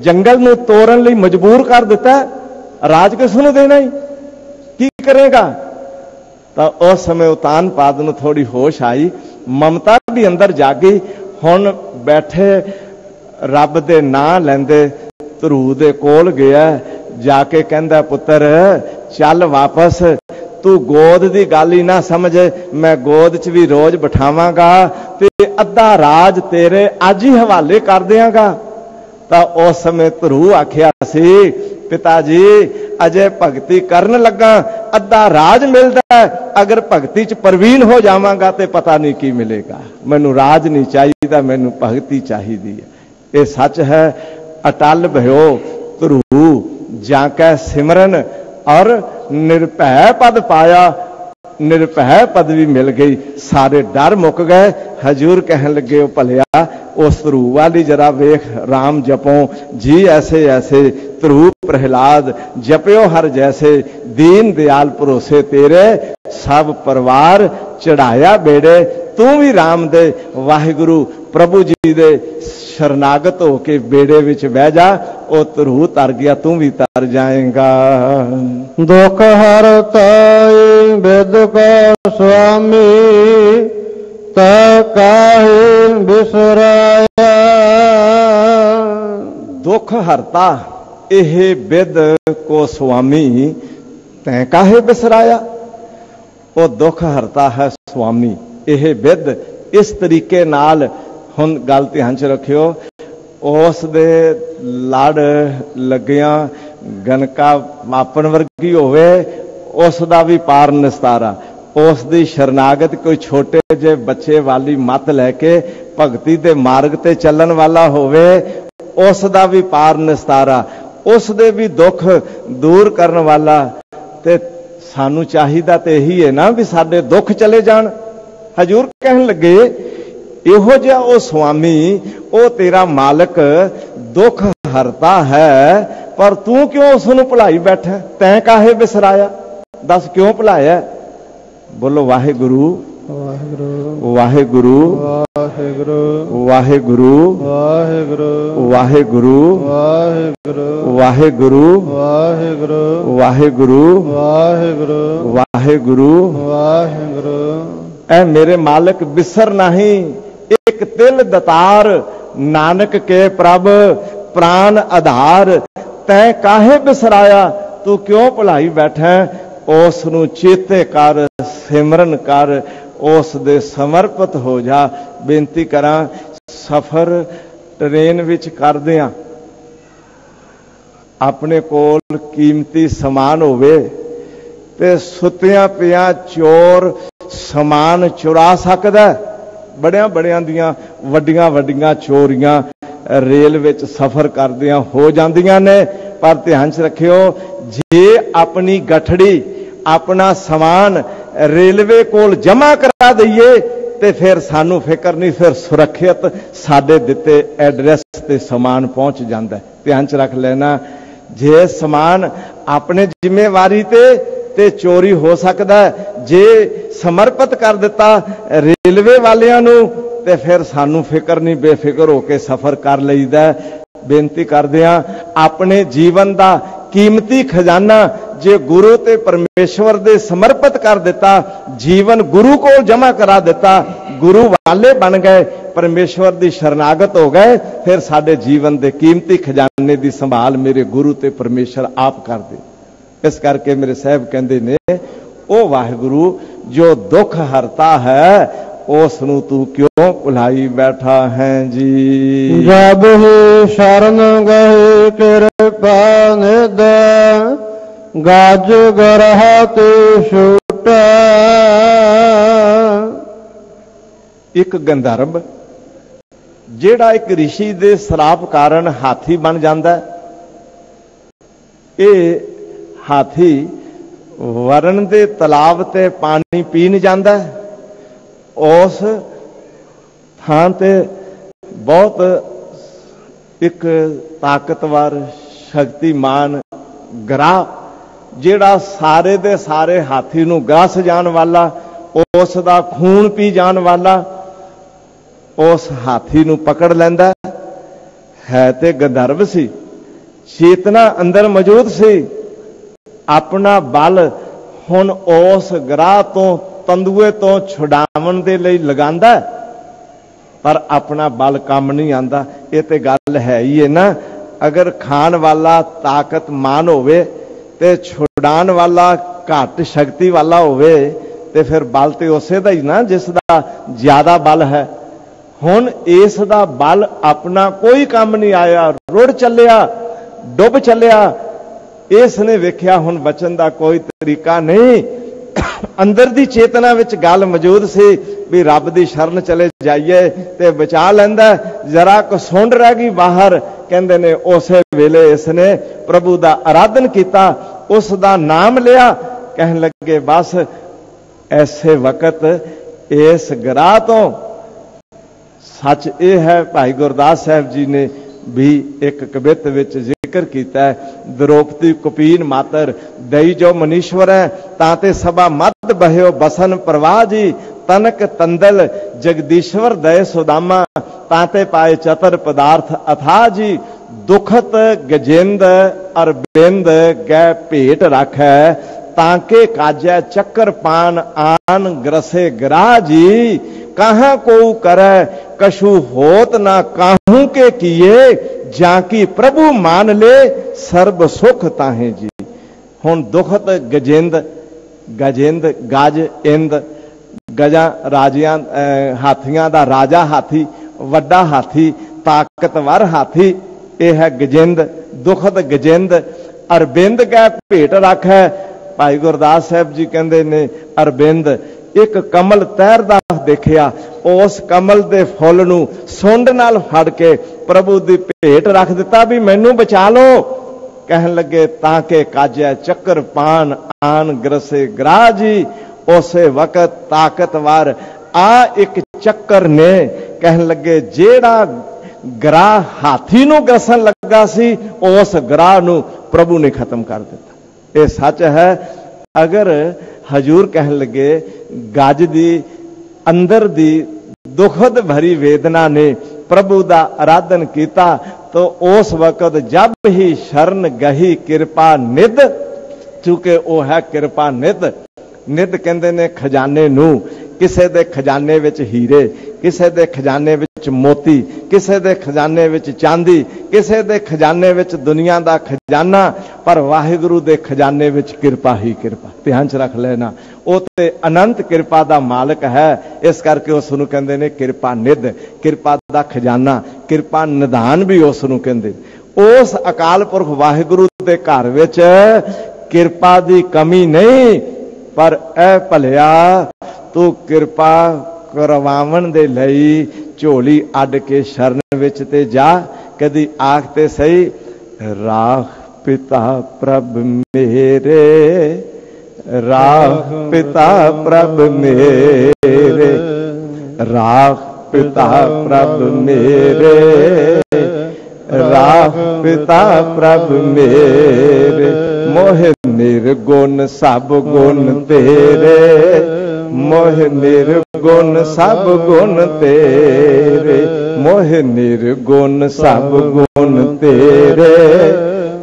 ਜੰਗਲ ਨੂੰ ਤੋੜਨ ਲਈ ਮਜਬੂਰ ਕਰ ਦਿੱਤਾ, ਰਾਜ ਕਿਸ ਨੂੰ ਦੇਣਾ ਹੀ ਕੀ ਕਰੇਗਾ? ਤਾਂ ਉਸ ਸਮੇਂ ਉਤਾਨ ਪਾਦ ਨੂੰ ਥੋੜੀ ਹੋਸ਼ ਆਈ, ਮਮਤਾ ਵੀ ਅੰਦਰ ਜਾਗੀ ਹੁਣ ਬੈਠੇ ਰੱਬ ਦੇ ਨਾਂ ਲੈਂਦੇ, ਧਰੂ ਦੇ ਕੋਲ ਗਿਆ, ਜਾ ਕੇ ਕਹਿੰਦਾ, ਪੁੱਤਰ, ਚੱਲ ਵਾਪਸ, ਤੂੰ ਗੋਦ ਦੀ ਗੱਲ ਹੀ ਨਾ ਸਮਝ, ਮੈਂ ਗੋਦ 'ਚ ਵੀ ਰੋਜ਼ ਬਿਠਾਵਾਂਗਾ ਤੇ ਅੱਧਾ ਰਾਜ ਤੇਰੇ ਅੱਜ ਹੀ ਹਵਾਲੇ ਕਰ ਦਿਆਂਗਾ। ਤਾਂ ਉਸ ਸਮੇਂ ਧਰੂ ਆਖਿਆ ਸੀ, ਪਿਤਾ ਜੀ, ਅਜੇ ਭਗਤੀ ਕਰਨ ਲੱਗਾ, ਅੱਧਾ ਰਾਜ ਮਿਲਦਾ ਅਗਰ ਭਗਤੀ 'ਚ ਪ੍ਰਵੀਨ ਹੋ ਜਾਵਾਂਗਾ ਤੇ ਪਤਾ ਨਹੀਂ ਕੀ ਮਿਲੇਗਾ। ਮੈਨੂੰ ਰਾਜ ਨਹੀਂ ਚਾਹੀਦਾ, ਮੈਨੂੰ ਭਗਤੀ ਚਾਹੀਦੀ ਹੈ। ਇਹ ਸੱਚ ਹੈ, ਅਟਲ ਭਇਓ, ਧਰੂ, ਜਾਂ ਕੈ ਸਿਮਰਨ, ਔਰ ਨਿਰਭੈ ਪਦ ਪਾਇਆ, ਨਿਰਭੈ ਪਦਵੀ ਮਿਲ ਗਈ, ਸਾਰੇ ਡਰ ਮੁੱਕ ਗਏ ਹਜੂਰ ਕਹਿਣ ਲੱਗੇ, ਉਹ ਭਲਿਆ, ਉਸ ਧਰੂ ਵਾਲੀ ਜਰਾ ਵੇਖ RAM ਜਪੋ, ਜੀ ਐਸੇ ਐਸੇ ਧਰੂ ਪ੍ਰਹਿਲਾਦ, ਜਪਿਓ ਹਰ ਜੈਸੇ, ਦੀਨ ਦਿਆਲ ਭਰੋਸੇ ਤੇਰੇ, ਸਭ ਪਰਿਵਾਰ ਚੜਾਇਆ ਬੇੜੇ, ਤੂੰ ਵੀ RAM ਦੇ, ਵਾਹਿਗੁਰੂ ਪ੍ਰਭੂ ਜੀ ਦੇ ਸ਼ਰਨਾਗਤ ਹੋ ਕੇ ਬੇੜੇ ਵਿੱਚ ਬਹਿ ਜਾ, ਉਹ ਧਰੂ ਤਰ ਗਿਆ, ਤੂੰ ਵੀ ਤਰ ਜਾਏਗਾ। ਦੁੱਖ ਹਰਤਾਈ ਬਿਦ ਕੋ ਸੁਆਮੀ ਤਾ ਕਾਹੇ ਬਿਸਰਾਇਆ। ਦੁੱਖ ਹਰਤਾ, ਇਹ ਬਿਦ ਕੋ ਸੁਆਮੀ ਤੈਂ ਕਾਹੇ ਬਿਸਰਾਇਆ? ਉਹ ਦੁੱਖ ਹਰਤਾ ਹੈ ਸੁਆਮੀ, ਇਹ ਬਿਦ ਇਸ ਤਰੀਕੇ ਨਾਲ ਹੁਣ ਗੱਲ ਧਿਆਨ ਚ ਰੱਖਿਓ। ਉਸ ਦੇ ਲੜ ਲੱਗਿਆਂ ਗਨਕਾ ਮਾਪਣ ਵਰਗੀ ਹੋਵੇ, ਉਸ ਦਾ ਵੀ ਪਾਰ ਨਿਸਤਾਰਾ। ਉਸ ਦੀ ਸ਼ਰਨਾਗਤ ਕੋਈ ਛੋਟੇ ਜਿਹੇ ਬੱਚੇ ਵਾਲੀ ਮਤ ਲੈ ਕੇ ਭਗਤੀ ਦੇ ਮਾਰਗ ਤੇ ਚੱਲਣ ਵਾਲਾ ਹੋਵੇ, ਉਸ ਦਾ ਵੀ ਪਾਰ ਨਿਸਤਾਰਾ, ਉਸ ਦੇ ਵੀ ਦੁੱਖ ਦੂਰ ਕਰਨ ਵਾਲਾ, ਤੇ ਸਾਨੂੰ ਚਾਹੀਦਾ ਤੇ ਇਹੀ ਹੈ ਨਾ ਵੀ ਸਾਡੇ ਦੁੱਖ ਚਲੇ ਜਾਣ। ਹਜੂਰ ਕਹਿਣ ਲੱਗੇ, ਇਹੋ ਜਿਹਾ ਉਹ ਸੁਆਮੀ, ਉਹ ਤੇਰਾ ਮਾਲਕ ਦੁੱਖ ਹਰਤਾ ਹੈ, ਪਰ ਤੂੰ ਕਿਉਂ ਉਸ ਨੂੰ ਭੁਲਾਈ ਬੈਠਾ? ਤੈਂ ਕਾਹੇ ਬਿਸਰਾਇਆ? ਦੱਸ ਕਿਉਂ ਭੁਲਾਇਆ? ਬੋਲੋ ਵਾਹਿਗੁਰੂ। ਵਾਹਿਗੁਰੂ। ਵਾਹਿਗੁਰੂ। ਵਾਹਿਗੁਰੂ। ਵਾਹਿਗੁਰੂ। ਵਾਹਿਗੁਰੂ। ਵਾਹਿਗੁਰੂ। ਵਾਹਿਗੁਰੂ ਵਾਹਿਗੁਰੂ ਵਾਹਿਗੁਰੂ ਵਾਹਿਗੁਰੂ ਵਾਹਿਗੁਰੂ ਵਾਹਿਗੁਰੂ ਐ ਮੇਰੇ ਮਾਲਕ ਬਿਸਰ ਨਹੀਂ, ਇੱਕ ਤਿਲ ਦਤਾਰ ਨਾਨਕ ਕੇ ਪ੍ਰਭ ਪ੍ਰਾਨ ਆਧਾਰ। ਤੈ ਕਾਹੇ ਬਿਸਰਾਇਆ, ਤੂੰ ਕਿਉਂ ਭੁਲਾਈ ਬੈਠਾ? ਉਸ ਨੂੰ ਚੇਤੇ ਕਰ, ਸਿਮਰਨ ਕਰ ਉਸ ਦੇ ਸਮਰਪਿਤ ਹੋ ਜਾ। ਬੇਨਤੀ ਕਰਾਂ, ਸਫ਼ਰ ਟ੍ਰੇਨ ਵਿੱਚ ਕਰਦੇ ਆ। ਆਪਣੇ ਕੋਲ ਕੀਮਤੀ ਸਮਾਨ ਹੋਵੇ ਤੇ ਸੁੱਤਿਆਂ ਪਿਆ ਚੋਰ ਸਮਾਨ ਚੁਰਾ ਸਕਦਾ ਬੜਿਆਂ ਬੜਿਆਂ ਦੀਆਂ ਵੱਡੀਆਂ ਵੱਡੀਆਂ ਚੋਰੀਆਂ ਰੇਲ ਵਿੱਚ ਸਫ਼ਰ ਕਰਦਿਆਂ ਹੋ ਜਾਂਦੀਆਂ ਨੇ। ਪਰ ਧਿਆਨ 'ਚ ਰੱਖਿਓ, ਜੇ ਆਪਣੀ ਗਠੜੀ ਆਪਣਾ ਸਮਾਨ ਰੇਲਵੇ ਕੋਲ ਜਮ੍ਹਾਂ ਕਰਾ ਦਈਏ ਤੇ ਫਿਰ ਸਾਨੂੰ ਫਿਕਰ ਨਹੀਂ, ਫਿਰ ਸੁਰੱਖਿਅਤ ਸਾਡੇ ਦਿੱਤੇ ਐਡਰੈਸ ਤੇ ਸਮਾਨ ਪਹੁੰਚ ਜਾਂਦਾ ਧਿਆਨ 'ਚ ਰੱਖ ਲੈਣਾ, ਜੇ ਸਮਾਨ ਆਪਣੇ ਜ਼ਿੰਮੇਵਾਰੀ ਤੇ ਤੇ ਚੋਰੀ ਹੋ ਸਕਦਾ ਜੇ ਸਮਰਪਿਤ ਕਰ ਦਿੱਤਾ ਰੇਲਵੇ ਵਾਲਿਆਂ ਨੂੰ, ਤੇ ਫਿਰ ਸਾਨੂੰ ਫਿਕਰ ਨਹੀਂ, ਬੇਫਿਕਰ ਹੋ ਕੇ ਸਫ਼ਰ ਕਰ ਲਈਦਾ ਬੇਨਤੀ ਕਰਦੇ ਆ ਆਪਣੇ ਜੀਵਨ ਦਾ ਕੀਮਤੀ ਖਜ਼ਾਨਾ ਜੇ ਗੁਰੂ ਤੇ ਪਰਮੇਸ਼ਵਰ ਦੇ ਸਮਰਪਿਤ ਕਰ ਦਿੱਤਾ, ਜੀਵਨ ਗੁਰੂ ਕੋਲ ਜਮ੍ਹਾਂ ਕਰਾ ਦਿੱਤਾ, ਗੁਰੂ ਵਾਲੇ ਬਣ ਗਏ, ਪਰਮੇਸ਼ਵਰ ਦੀ ਸ਼ਰਨਾਗਤ ਹੋ ਗਏ, ਫਿਰ ਸਾਡੇ ਜੀਵਨ ਦੇ ਕੀਮਤੀ ਖਜ਼ਾਨੇ ਦੀ ਸੰਭਾਲ ਮੇਰੇ ਗੁਰੂ ਤੇ ਪਰਮੇਸ਼ਰ ਆਪ ਕਰਦੇ। ਇਸ ਕਰਕੇ ਮੇਰੇ ਸਾਹਿਬ ਕਹਿੰਦੇ ਨੇ, ਉਹ ਵਾਹਿਗੁਰੂ, ਜੋ ਦੁੱਖ ਹਰਤਾ ਹੈ ਉਸ ਨੂੰ ਤੂੰ ਕਿਉਂ ਭੁਲਾਈ ਬੈਠਾ ਹੈ ਜੀ? ਜਬ ਹੀ ਸ਼ਰਨ ਗਏ ਕਿਰਪਾ ਨਿਦ ਗਾਜ ਗਰਹ ਤੇ ਛੂਟਾ। ਇੱਕ ਗੰਧਰਵ ਜਿਹੜਾ ਇੱਕ ઋષਿ ਦੇ ਸਰਾਪ ਕਾਰਨ ਹਾਥੀ ਬਣ ਜਾਂਦਾ ਇਹ ਹਾਥੀ ਵਰਨ ਦੇ ਤਲਾਬ ਤੇ ਪਾਣੀ ਪੀਣ ਜਾਂਦਾ ਹੈ। ਉਸ ਥਾਂ ਤੇ ਬਹੁਤ ਇੱਕ ਤਾਕਤਵਰ, ਸ਼ਕਤੀਮਾਨ ਗਰਾ ਜਿਹੜਾ ਸਾਰੇ ਦੇ ਸਾਰੇ ਹਾਥੀ ਨੂੰ ਗਸ ਜਾਣ ਵਾਲਾ, ਉਸ ਦਾ ਖੂਨ ਪੀ ਜਾਣ ਵਾਲਾ, ਉਸ ਹਾਥੀ ਨੂੰ ਪਕੜ ਲੈਂਦਾ। ਹੈ ਤੇ ਗੰਧਰਵ ਸੀ। ਚੇਤਨਾ ਅੰਦਰ ਮੌਜੂਦ ਸੀ। ਆਪਣਾ ਬਲ ਹੁਣ ਉਸ ਗ੍ਰਾਹ ਤੋਂ ਤੰਦੂਏ ਤੋਂ ਛੁਡਾਵਣ ਦੇ ਲਈ ਲਗਾਉਂਦਾ ਪਰ ਆਪਣਾ ਬਲ ਕੰਮ ਨਹੀਂ ਆਂਦਾ ਇਹ ਤੇ ਗੱਲ ਹੈ ਹੀ ਹੈ ਨਾ। ਅਗਰ ਖਾਣ ਵਾਲਾ ਤਾਕਤਮਾਨ ਹੋਵੇ ਤੇ ਛੁਡਾਉਣ ਵਾਲਾ ਘੱਟ ਸ਼ਕਤੀ ਵਾਲਾ ਹੋਵੇ ਤੇ ਫਿਰ ਬਲ ਤੇ ਉਸੇ ਦਾ ਹੀ ਨਾ ਜਿਸ ਦਾ ਜ਼ਿਆਦਾ ਬਲ ਹੈ। ਹੁਣ ਇਸ ਦਾ ਬਲ ਆਪਣਾ ਕੋਈ ਕੰਮ ਨਹੀਂ ਆਇਆ। ਰੁੜ ਚੱਲਿਆ, ਡੁੱਬ ਚੱਲਿਆ। ਇਸ ਨੇ ਵੇਖਿਆ ਹੁਣ ਬਚਣ ਦਾ ਕੋਈ ਤਰੀਕਾ ਨਹੀਂ। ਅੰਦਰ ਦੀ ਚੇਤਨਾ ਵਿੱਚ ਗੱਲ ਮੌਜੂਦ ਸੀ ਵੀ ਰੱਬ ਦੀ ਸ਼ਰਨ ਚਲੇ ਜਾਈਏ ਤੇ ਬਚਾ ਲੈਂਦਾ ਜਰਾ ਕੁ ਸੁੰਡ ਰਹਿ ਗਈ ਬਾਹਰ। ਕਹਿੰਦੇ ਨੇ, ਉਸੇ ਵੇਲੇ ਇਸ ਨੇ ਪ੍ਰਭੂ ਦਾ ਆਰਾਧਨ ਕੀਤਾ, ਉਸ ਦਾ ਨਾਮ ਲਿਆ। ਕਹਿਣ ਲੱਗੇ, ਬਸ ਐਸੇ ਵਕਤ ਇਸ ਗਰਾਹ ਤੋਂ ਸੱਚ ਇਹ ਹੈ, ਭਾਈ ਗੁਰਦਾਸ ਸਾਹਿਬ ਜੀ ਨੇ ਵੀ ਇੱਕ ਕਵਿਤ ਵਿੱਚ ਜ਼ਿਕਰ ਕੀਤਾ ਹੈ ਦ੍ਰੋਪਦੀ ਕੁਪੀਨ ਮਾਤਰ ਦਈ ਜੋ ਮਨੀਸ਼ਵਰ ਹੈ ਤਾਂ ਤੇ ਸਭਾ ਮੱਧ ਬਹਿਓ ਬਸਨ ਪ੍ਰਵਾਹ ਜੀ ਤਨਕ ਤੰਦਲ ਜਗਦੀਸ਼ਵਰ ਦਇ ਸੁਦਾਮਾ ਤਾਂ ਤੇ ਪਾਏ ਚਤਰ ਪਦਾਰਥ ਅਥਾ ਜੀ ਦੁਖਤ ਗਜਿੰਦ, ਅਰਬਿੰਦ ਗੈ ਭੇਟ ਰੱਖੈ, ਤਾਂ ਕੇ ਕਾਜੈ ਚੱਕਰ ਪਾਨ ਆਨ ਗਰਸੇ ਗਰਾ ਜੀ ਕਹਾਂ ਕੋ ਕਰੈ, ਕਛੂ ਹੋਤ ਨਾ ਕਾਹੂ ਕੇ ਕੀਏ, ਜਾਂ ਕੀ ਪ੍ਰਭੂ ਮਾਨ ਲੈ, ਸਰਬ ਸੁਖ ਤਾਹੇ ਜੀ। ਹੁਣ ਦੁਖਤ ਗਜਿੰਦ ਗਜਿੰਦ, ਗਜ ਇੰਦ, ਗਜਾਂ ਰਾਜਿਆਂ ਹਾਥੀਆਂ ਦਾ ਰਾਜਾ ਹਾਥੀ, ਵੱਡਾ ਹਾਥੀ, ਤਾਕਤਵਰ ਹਾਥੀ ਇਹ ਹੈ ਗਜਿੰਦ, ਦੁਖਦ ਗਜਿੰਦ। ਅਰਬਿੰਦ ਕੈ ਭੇਟ ਰੱਖੈ। ਭਾਈ ਗੁਰਦਾਸ ਸਾਹਿਬ ਜੀ ਕਹਿੰਦੇ ਨੇ, ਅਰਬਿੰਦ, ਇੱਕ ਕਮਲ ਤੈਰਦਾ ਦੇਖਿਆ, ਉਸ ਕਮਲ ਦੇ ਫੁੱਲ ਨੂੰ ਸੁੰਡ ਨਾਲ ਫੜ ਕੇ ਪ੍ਰਭੂ ਦੀ ਭੇਟ ਰੱਖ ਦਿੱਤਾ ਵੀ ਮੈਨੂੰ ਬਚਾ ਲਓ। ਕਹਿਣ ਲੱਗੇ, ਤਾਂ ਕਿ ਕਾਜੈ ਚੱਕਰ ਪਾਨ ਆਨ ਗਰਸੇ ਗਰਾ ਜੀ, ਉਸੇ ਵਕਤ ਤਾਕਤਵਰ ਆ ਇੱਕ ਚੱਕਰ ਨੇ। ਕਹਿਣ ਲੱਗੇ, ਜਿਹੜਾ ਗਰਾ ਹਾਥੀ ਨੂੰ ਗਸਣ ਲੱਗਾ ਸੀ, ਉਸ ਗਰਾ ਨੂੰ ਪ੍ਰਭੂ ਨੇ ਖਤਮ ਕਰ ਦਿੱਤਾ। ਇਹ ਸੱਚ ਹੈ, ਅਗਰ ਹਜੂਰ ਕਹਿਣ ਲੱਗੇ, ਗੱਜ ਦੀ, ਅੰਦਰ ਦੀ ਦੁਖਦ ਭਰੀ ਵੇਦਨਾ ਨੇ ਪ੍ਰਭੂ ਦਾ ਆਰਾਧਨ ਕੀਤਾ, ਤਾਂ ਉਸ ਵਕਤ ਜਦ ਹੀ ਸ਼ਰਨ ਗਹੀ ਕਿਰਪਾ ਨਿਧ ਕਿਉਂਕਿ ਉਹ ਹੈ ਕਿਰਪਾ ਨਿਧ ਨਿਧ ਕਹਿੰਦੇ ਨੇ ਖਜ਼ਾਨੇ ਨੂੰ, ਕਿਸੇ ਦੇ ਖਜ਼ਾਨੇ ਵਿੱਚ ਹੀਰੇ, ਕਿਸੇ ਦੇ ਖਜ਼ਾਨੇ ਵਿੱਚ ਮੋਤੀ, ਕਿਸੇ ਦੇ ਖਜ਼ਾਨੇ ਵਿੱਚ ਚਾਂਦੀ, ਕਿਸੇ ਦੇ ਖਜ਼ਾਨੇ ਵਿੱਚ ਦੁਨੀਆ ਦਾ ਖਜ਼ਾਨਾ, ਪਰ ਵਾਹਿਗੁਰੂ ਦੇ ਖਜ਼ਾਨੇ ਵਿੱਚ ਕਿਰਪਾ ਹੀ ਕਿਰਪਾ। ਧਿਆਨ ਚ ਰੱਖ ਲੈਣਾ, ਉਹ ਤੇ ਅਨੰਤ ਕਿਰਪਾ ਦਾ ਮਾਲਕ ਹੈ। ਇਸ ਕਰਕੇ ਉਸ ਨੂੰ ਕਹਿੰਦੇ ਨੇ ਕਿਰਪਾ ਨਿਧ, ਕਿਰਪਾ ਦਾ ਖਜ਼ਾਨਾ, ਕਿਰਪਾ ਨਿਧਾਨ ਵੀ ਉਸ ਨੂੰ ਕਹਿੰਦੇ ਉਸ ਅਕਾਲ ਪੁਰਖ ਵਾਹਿਗੁਰੂ ਦੇ ਘਰ ਵਿੱਚ ਕਿਰਪਾ ਦੀ ਕਮੀ ਨਹੀਂ, ਪਰ ਇਹ ਭਲਿਆ ਤੂੰ ਕਿਰਪਾ ਕਰਵਾਵਣ ਦੇ ਲਈ ਝੋਲੀ ਅੱਡ ਕੇ ਸ਼ਰਨ ਵਿੱਚ ਤੇ ਜਾ, ਕਦੀ ਆਖ ਤੇ ਸਹੀ, ਰਾਖ ਪਿਤਾ ਪ੍ਰਭ ਮੇਰੇ, ਰਾਖ ਪਿਤਾ ਪ੍ਰਭ ਮੇਰੇ, ਰਾਖ ਪਿਤਾ ਪ੍ਰਭ ਮੇਰੇ, ਰਾਖ ਪਿਤਾ ਪ੍ਰਭ ਮੇਰੇ ਮੋਹਿ ਨਿਰਗੁਣ ਸਭ ਗੁਣ ਤੇਰੇ। ਮੋਹ ਨਿਰਗੁਣ ਸਭ ਗੁਣ ਤੇਰੇ। ਮੋਹ ਨਿਰਗੁਣ ਸਭ ਗੁਣ ਤੇਰੇ।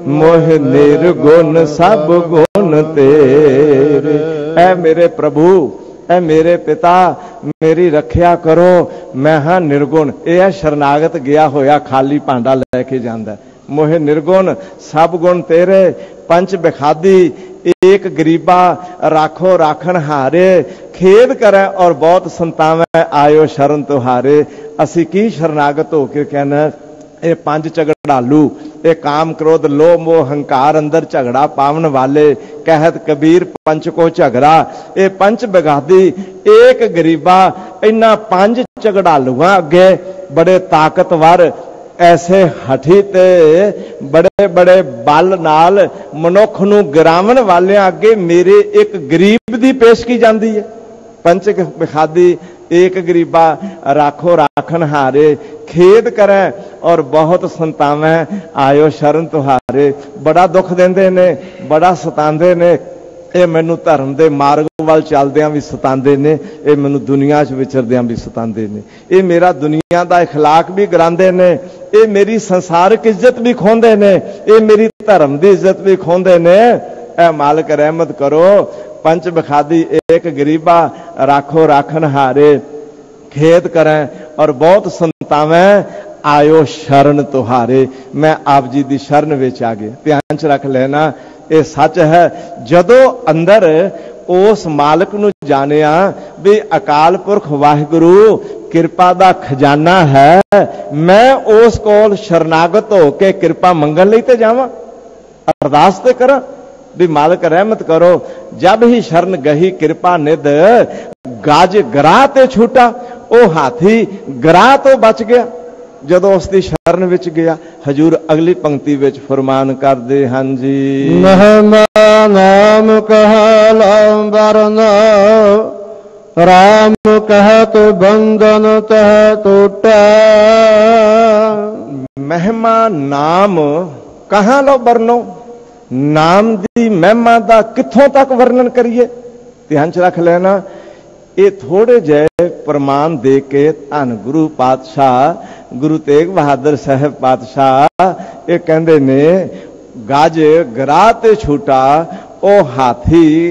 ਮੋਹ ਨਿਰਗੁਣ ਸਭ ਗੁਣ ਤੇਰੇ। ਐ ਮੇਰੇ ਪ੍ਰਭੂ, ਐ ਮੇਰੇ ਪਿਤਾ, ਮੇਰੀ ਰੱਖਿਆ ਕਰੋ। ਮੈਂ ਹਾਂ ਨਿਰਗੁਣ। ਇਹ ਹੈ ਸ਼ਰਨਾਗਤ ਗਿਆ ਹੋਇਆ, ਖਾਲੀ ਭਾਂਡਾ ਲੈ ਕੇ ਜਾਂਦਾ। ਮੋਹ ਨਿਰਗੁਣ, ਸਭ ਗੁਣ ਤੇਰੇ ਪੰਚ ਬਖਾਦੀ, ਏਕ ਗਰੀਬਾ, ਰਾਖੋ ਰਾਖਣ ਹਾਰੇ, ਖੇਦ ਕਰੈ ਔਰ ਬਹੁਤ ਸੰਤਾਵੈ, ਆਇਓ ਸ਼ਰਨ ਤੁਹਾਰੇ। ਅਸੀਂ ਕੀ ਸ਼ਰਨਾਗਤ ਹੋ ਕੇ ਕਹਿਣਾ, ਇਹ ਪੰਜ ਝਗੜਾਲੂ, ਇਹ ਕਾਮ ਕ੍ਰੋਧ, ਲੋਭ, ਮੋਹ, ਹੰਕਾਰ ਅੰਦਰ ਝਗੜਾ ਪਾਵਨ ਵਾਲੇ, ਕਹਿਤ ਕਬੀਰ ਪੰਚ ਕੋ ਝਗੜਾ। ਇਹ ਪੰਜ ਬਗਾਦੀ, ਏਕ ਗਰੀਬਾ ਇਹਨਾਂ ਪੰਜ ਝਗੜਾਲੂਆਂ ਅੱਗੇ ਬੜੇ ਤਾਕਤਵਰ ਐਸੇ ਹਠੀ ਤੇ ਬੜੇ ਬੜੇ ਬਲ ਨਾਲ ਮਨੁੱਖ ਨੂੰ ਗਰਾਵਣ ਵਾਲਿਆਂ ਅੱਗੇ ਮੇਰੇ ਇੱਕ ਗਰੀਬ ਦੀ ਪੇਸ਼ ਕੀ ਜਾਂਦੀ ਹੈ। ਪੰਚਕ ਬਖਾਦੀ ਏਕ ਗਰੀਬਾ ਰਾਖੋ ਰਾਖਣ ਹਾਰੇ, ਖੇਦ ਕਰੈ ਔਰ ਬਹੁਤ ਸੰਤਾਵੈ, ਆਇਓ ਸ਼ਰਨ ਤੁਹਾਰੇ। ਬੜਾ ਦੁੱਖ ਦਿੰਦੇ ਨੇ, ਬੜਾ ਸਤਾਉਂਦੇ ਨੇ ਇਹ ਮੈਨੂੰ ਧਰਮ ਦੇ ਮਾਰਗ ਵੱਲ ਚੱਲਦਿਆਂ ਵੀ ਸਤਾਉਂਦੇ ਨੇ ਇਹ ਮੈਨੂੰ ਦੁਨੀਆ 'ਚ ਵਿਚਰਦਿਆਂ ਵੀ ਸਤਾਉਂਦੇ ਨੇ ਇਹ ਮੇਰਾ ਦੁਨੀਆ ਦਾ اخلاق ਵੀ ਗਰਾਉਂਦੇ ਨੇ ਇਹ ਮੇਰੀ ਸੰਸਾਰਿਕ ਇੱਜ਼ਤ ਵੀ ਖੋਂਦੇ ਨੇ ਇਹ ਮੇਰੀ ਧਰਮ ਦੀ ਇੱਜ਼ਤ ਵੀ ਖੋਂਦੇ ਨੇ ਐ ਮਾਲਕ ਰਹਿਮਤ ਕਰੋ ਪੰਚ ਬਖਾਦੀ ਏਕ ਗਰੀਬਾ ਰਾਖੋ ਰਾਖਨ ਹਾਰੇ ਖੇਤ ਕਰੈ ਔਰ ਬਹੁਤ ਸੰਤਾਵੈ ਆਇਓ ਸ਼ਰਨ ਤੁਹਾਰੇ ਮੈਂ ਆਪ ਜੀ ਦੀ ਸ਼ਰਨ ਵਿੱਚ ਆ ਗਿਆ ਧਿਆਨ ਚ ਰੱਖ ਲੈਣਾ ਇਹ ਸੱਚ ਹੈ, ਜਦੋਂ ਅੰਦਰ ਉਸ ਮਾਲਕ ਨੂੰ ਜਾਣਿਆ ਵੀ ਅਕਾਲ ਪੁਰਖ ਵਾਹਿਗੁਰੂ ਕਿਰਪਾ ਦਾ ਖਜ਼ਾਨਾ ਹੈ, ਮੈਂ ਉਸ ਕੋਲ ਸ਼ਰਨਾਗਤ ਹੋ ਕੇ ਕਿਰਪਾ ਮੰਗਣ ਲਈ ਤੇ ਜਾਵਾਂ? ਅਰਦਾਸ ਤੇ ਕਰਾਂ ਵੀ ਮਾਲਕ ਰਹਿਮਤ ਕਰੋ, ਜਦ ਹੀ ਸ਼ਰਨ ਗਹੀ ਕਿਰਪਾ ਨਿਦ ਗਾਜ ਗਰਾ ਤੇ ਛੂਟਾ, ਉਹ ਹਾਥੀ ਗਰਾ ਤੋਂ ਬਚ ਗਿਆ। ਜਦੋਂ ਉਸ ਦੀ ਸ਼ਰਨ ਵਿੱਚ ਗਿਆ ਹਜੂਰ ਅਗਲੀ ਪੰਕਤੀ ਵਿੱਚ ਫਰਮਾਨ ਕਰਦੇ ਹਨ ਜੀ। ਮਹਿਮਾ ਨਾਮ ਕਹ ਲੰਬਰਨ ਰਾਮ ਕਹਤ ਬੰਧਨ ਤਹ ਟੂਟਾ। ਮਹਿਮਾ ਨਾਮ ਕਹਾਂ ਲੋ ਵਰਨੋ ਨਾਮ ਦੀ ਮਹਿਮਾ ਦਾ ਕਿੱਥੋਂ ਤੱਕ ਵਰਣਨ ਕਰੀਏ? ਧਿਆਨ ਚ ਰੱਖ ਲੈਣਾ ਇਹ ਥੋੜੇ ਜਿਹੇ ਪ੍ਰਮਾਣ ਦੇ ਕੇ ਧੰਨ ਗੁਰੂ ਪਾਤਸ਼ਾਹ, ਗੁਰੂ ਤੇਗ ਬਹਾਦਰ ਸਾਹਿਬ ਪਾਤਸ਼ਾਹ, ਇਹ ਕਹਿੰਦੇ ਨੇ, ਗੱਜ ਗਰਾ ਤੇ ਛੂਟਾ, ਉਹ ਹਾਥੀ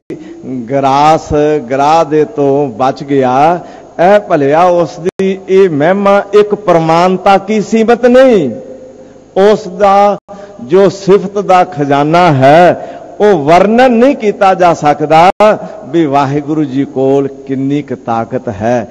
ਗਰਾਸ ਗਰਾ ਦੇ ਤੋਂ ਬਚ ਗਿਆ। ਇਹ ਭਲਿਆ ਉਸ ਦੀ ਇਹ ਮਹਿਮਾ ਇੱਕ ਪ੍ਰਮਾਣਤਾ ਕੀ ਸੀਮਤ ਨਹੀਂ? ਉਸ ਦਾ ਜੋ ਸਿਫਤ ਦਾ ਖਜ਼ਾਨਾ ਹੈ ਉਹ ਵਰਣਨ ਨਹੀਂ ਕੀਤਾ ਜਾ ਸਕਦਾ ਵੀ ਵਾਹਿਗੁਰੂ ਜੀ ਕੋਲ ਕਿੰਨੀ ਕੁ ਤਾਕਤ ਹੈ।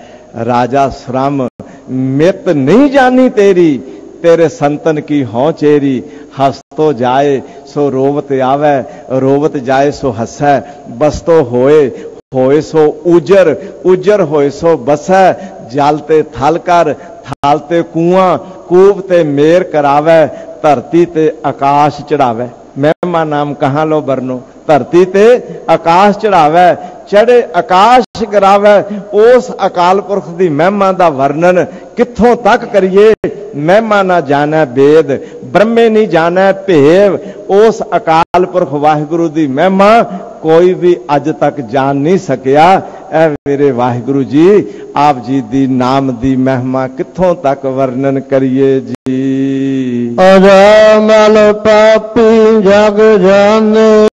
ਰਾਜਾ ਸ਼ਰਮ, ਮਿਤ ਨਹੀਂ ਜਾਣੀ ਤੇਰੀ, ਤੇਰੇ ਸੰਤਨ ਕੀ ਹਉ ਚੇਰੀ। ਹਸਤੋ ਜਾਏ, ਸੋ ਰੋਵਤ ਆਵੇ, ਰੋਵਤ ਜਾਏ ਸੋ ਹਸੈ ਬਸਤੋ ਹੋਏ ਹੋਏ ਸੋ ਉਜਰ ਉਜਰ ਹੋਏ ਸੋ ਬਸੈ। ਜਲ ਤੇ ਥਲ ਕਰ, ਥਲ ਤੇ ਕੂਆਂ, ਕੂਬ ਤੇ ਮੇਰ ਕਰਾਵੇ, ਧਰਤੀ ਤੇ ਆਕਾਸ਼ ਚੜਾਵੇ। ਮਹਿਮਾ ਨਾਮ ਕਹਾਂ ਲੋ ਬਰਨੋ ਧਰਤੀ ਤੇ ਆਕਾਸ਼ ਚੜਾਵੇ ਚੜੇ ਆਕਾਸ਼ ਕਰਾਵੇ, ਉਸ ਅਕਾਲ ਪੁਰਖ ਦੀ ਮਹਿਮਾ ਦਾ ਵਰਣਨ ਕਿੱਥੋਂ ਤੱਕ ਕਰੀਏ? ਮਹਿਮਾ ਨਾ ਜਾਣੈ ਬੇਦ ਬ੍ਰਹਮੇ ਨਹੀਂ ਜਾਣੈ ਭੇਵ ਉਸ ਅਕਾਲ ਪੁਰਖ ਵਾਹਿਗੁਰੂ ਦੀ ਮਹਿਮਾ ਕੋਈ ਵੀ ਅੱਜ ਤੱਕ ਜਾਣ ਨਹੀਂ ਸਕਿਆ। ਐ ਮੇਰੇ ਵਾਹਿਗੁਰੂ ਜੀ ਆਪ ਜੀ ਦੀ ਨਾਮ ਦੀ ਮਹਿਮਾ ਕਿੱਥੋਂ ਤੱਕ ਵਰਣਨ ਕਰੀਏ ਜੀ? ਅਜਮਲ ਪਾਪੀ ਜਗ ਜਾਣੇ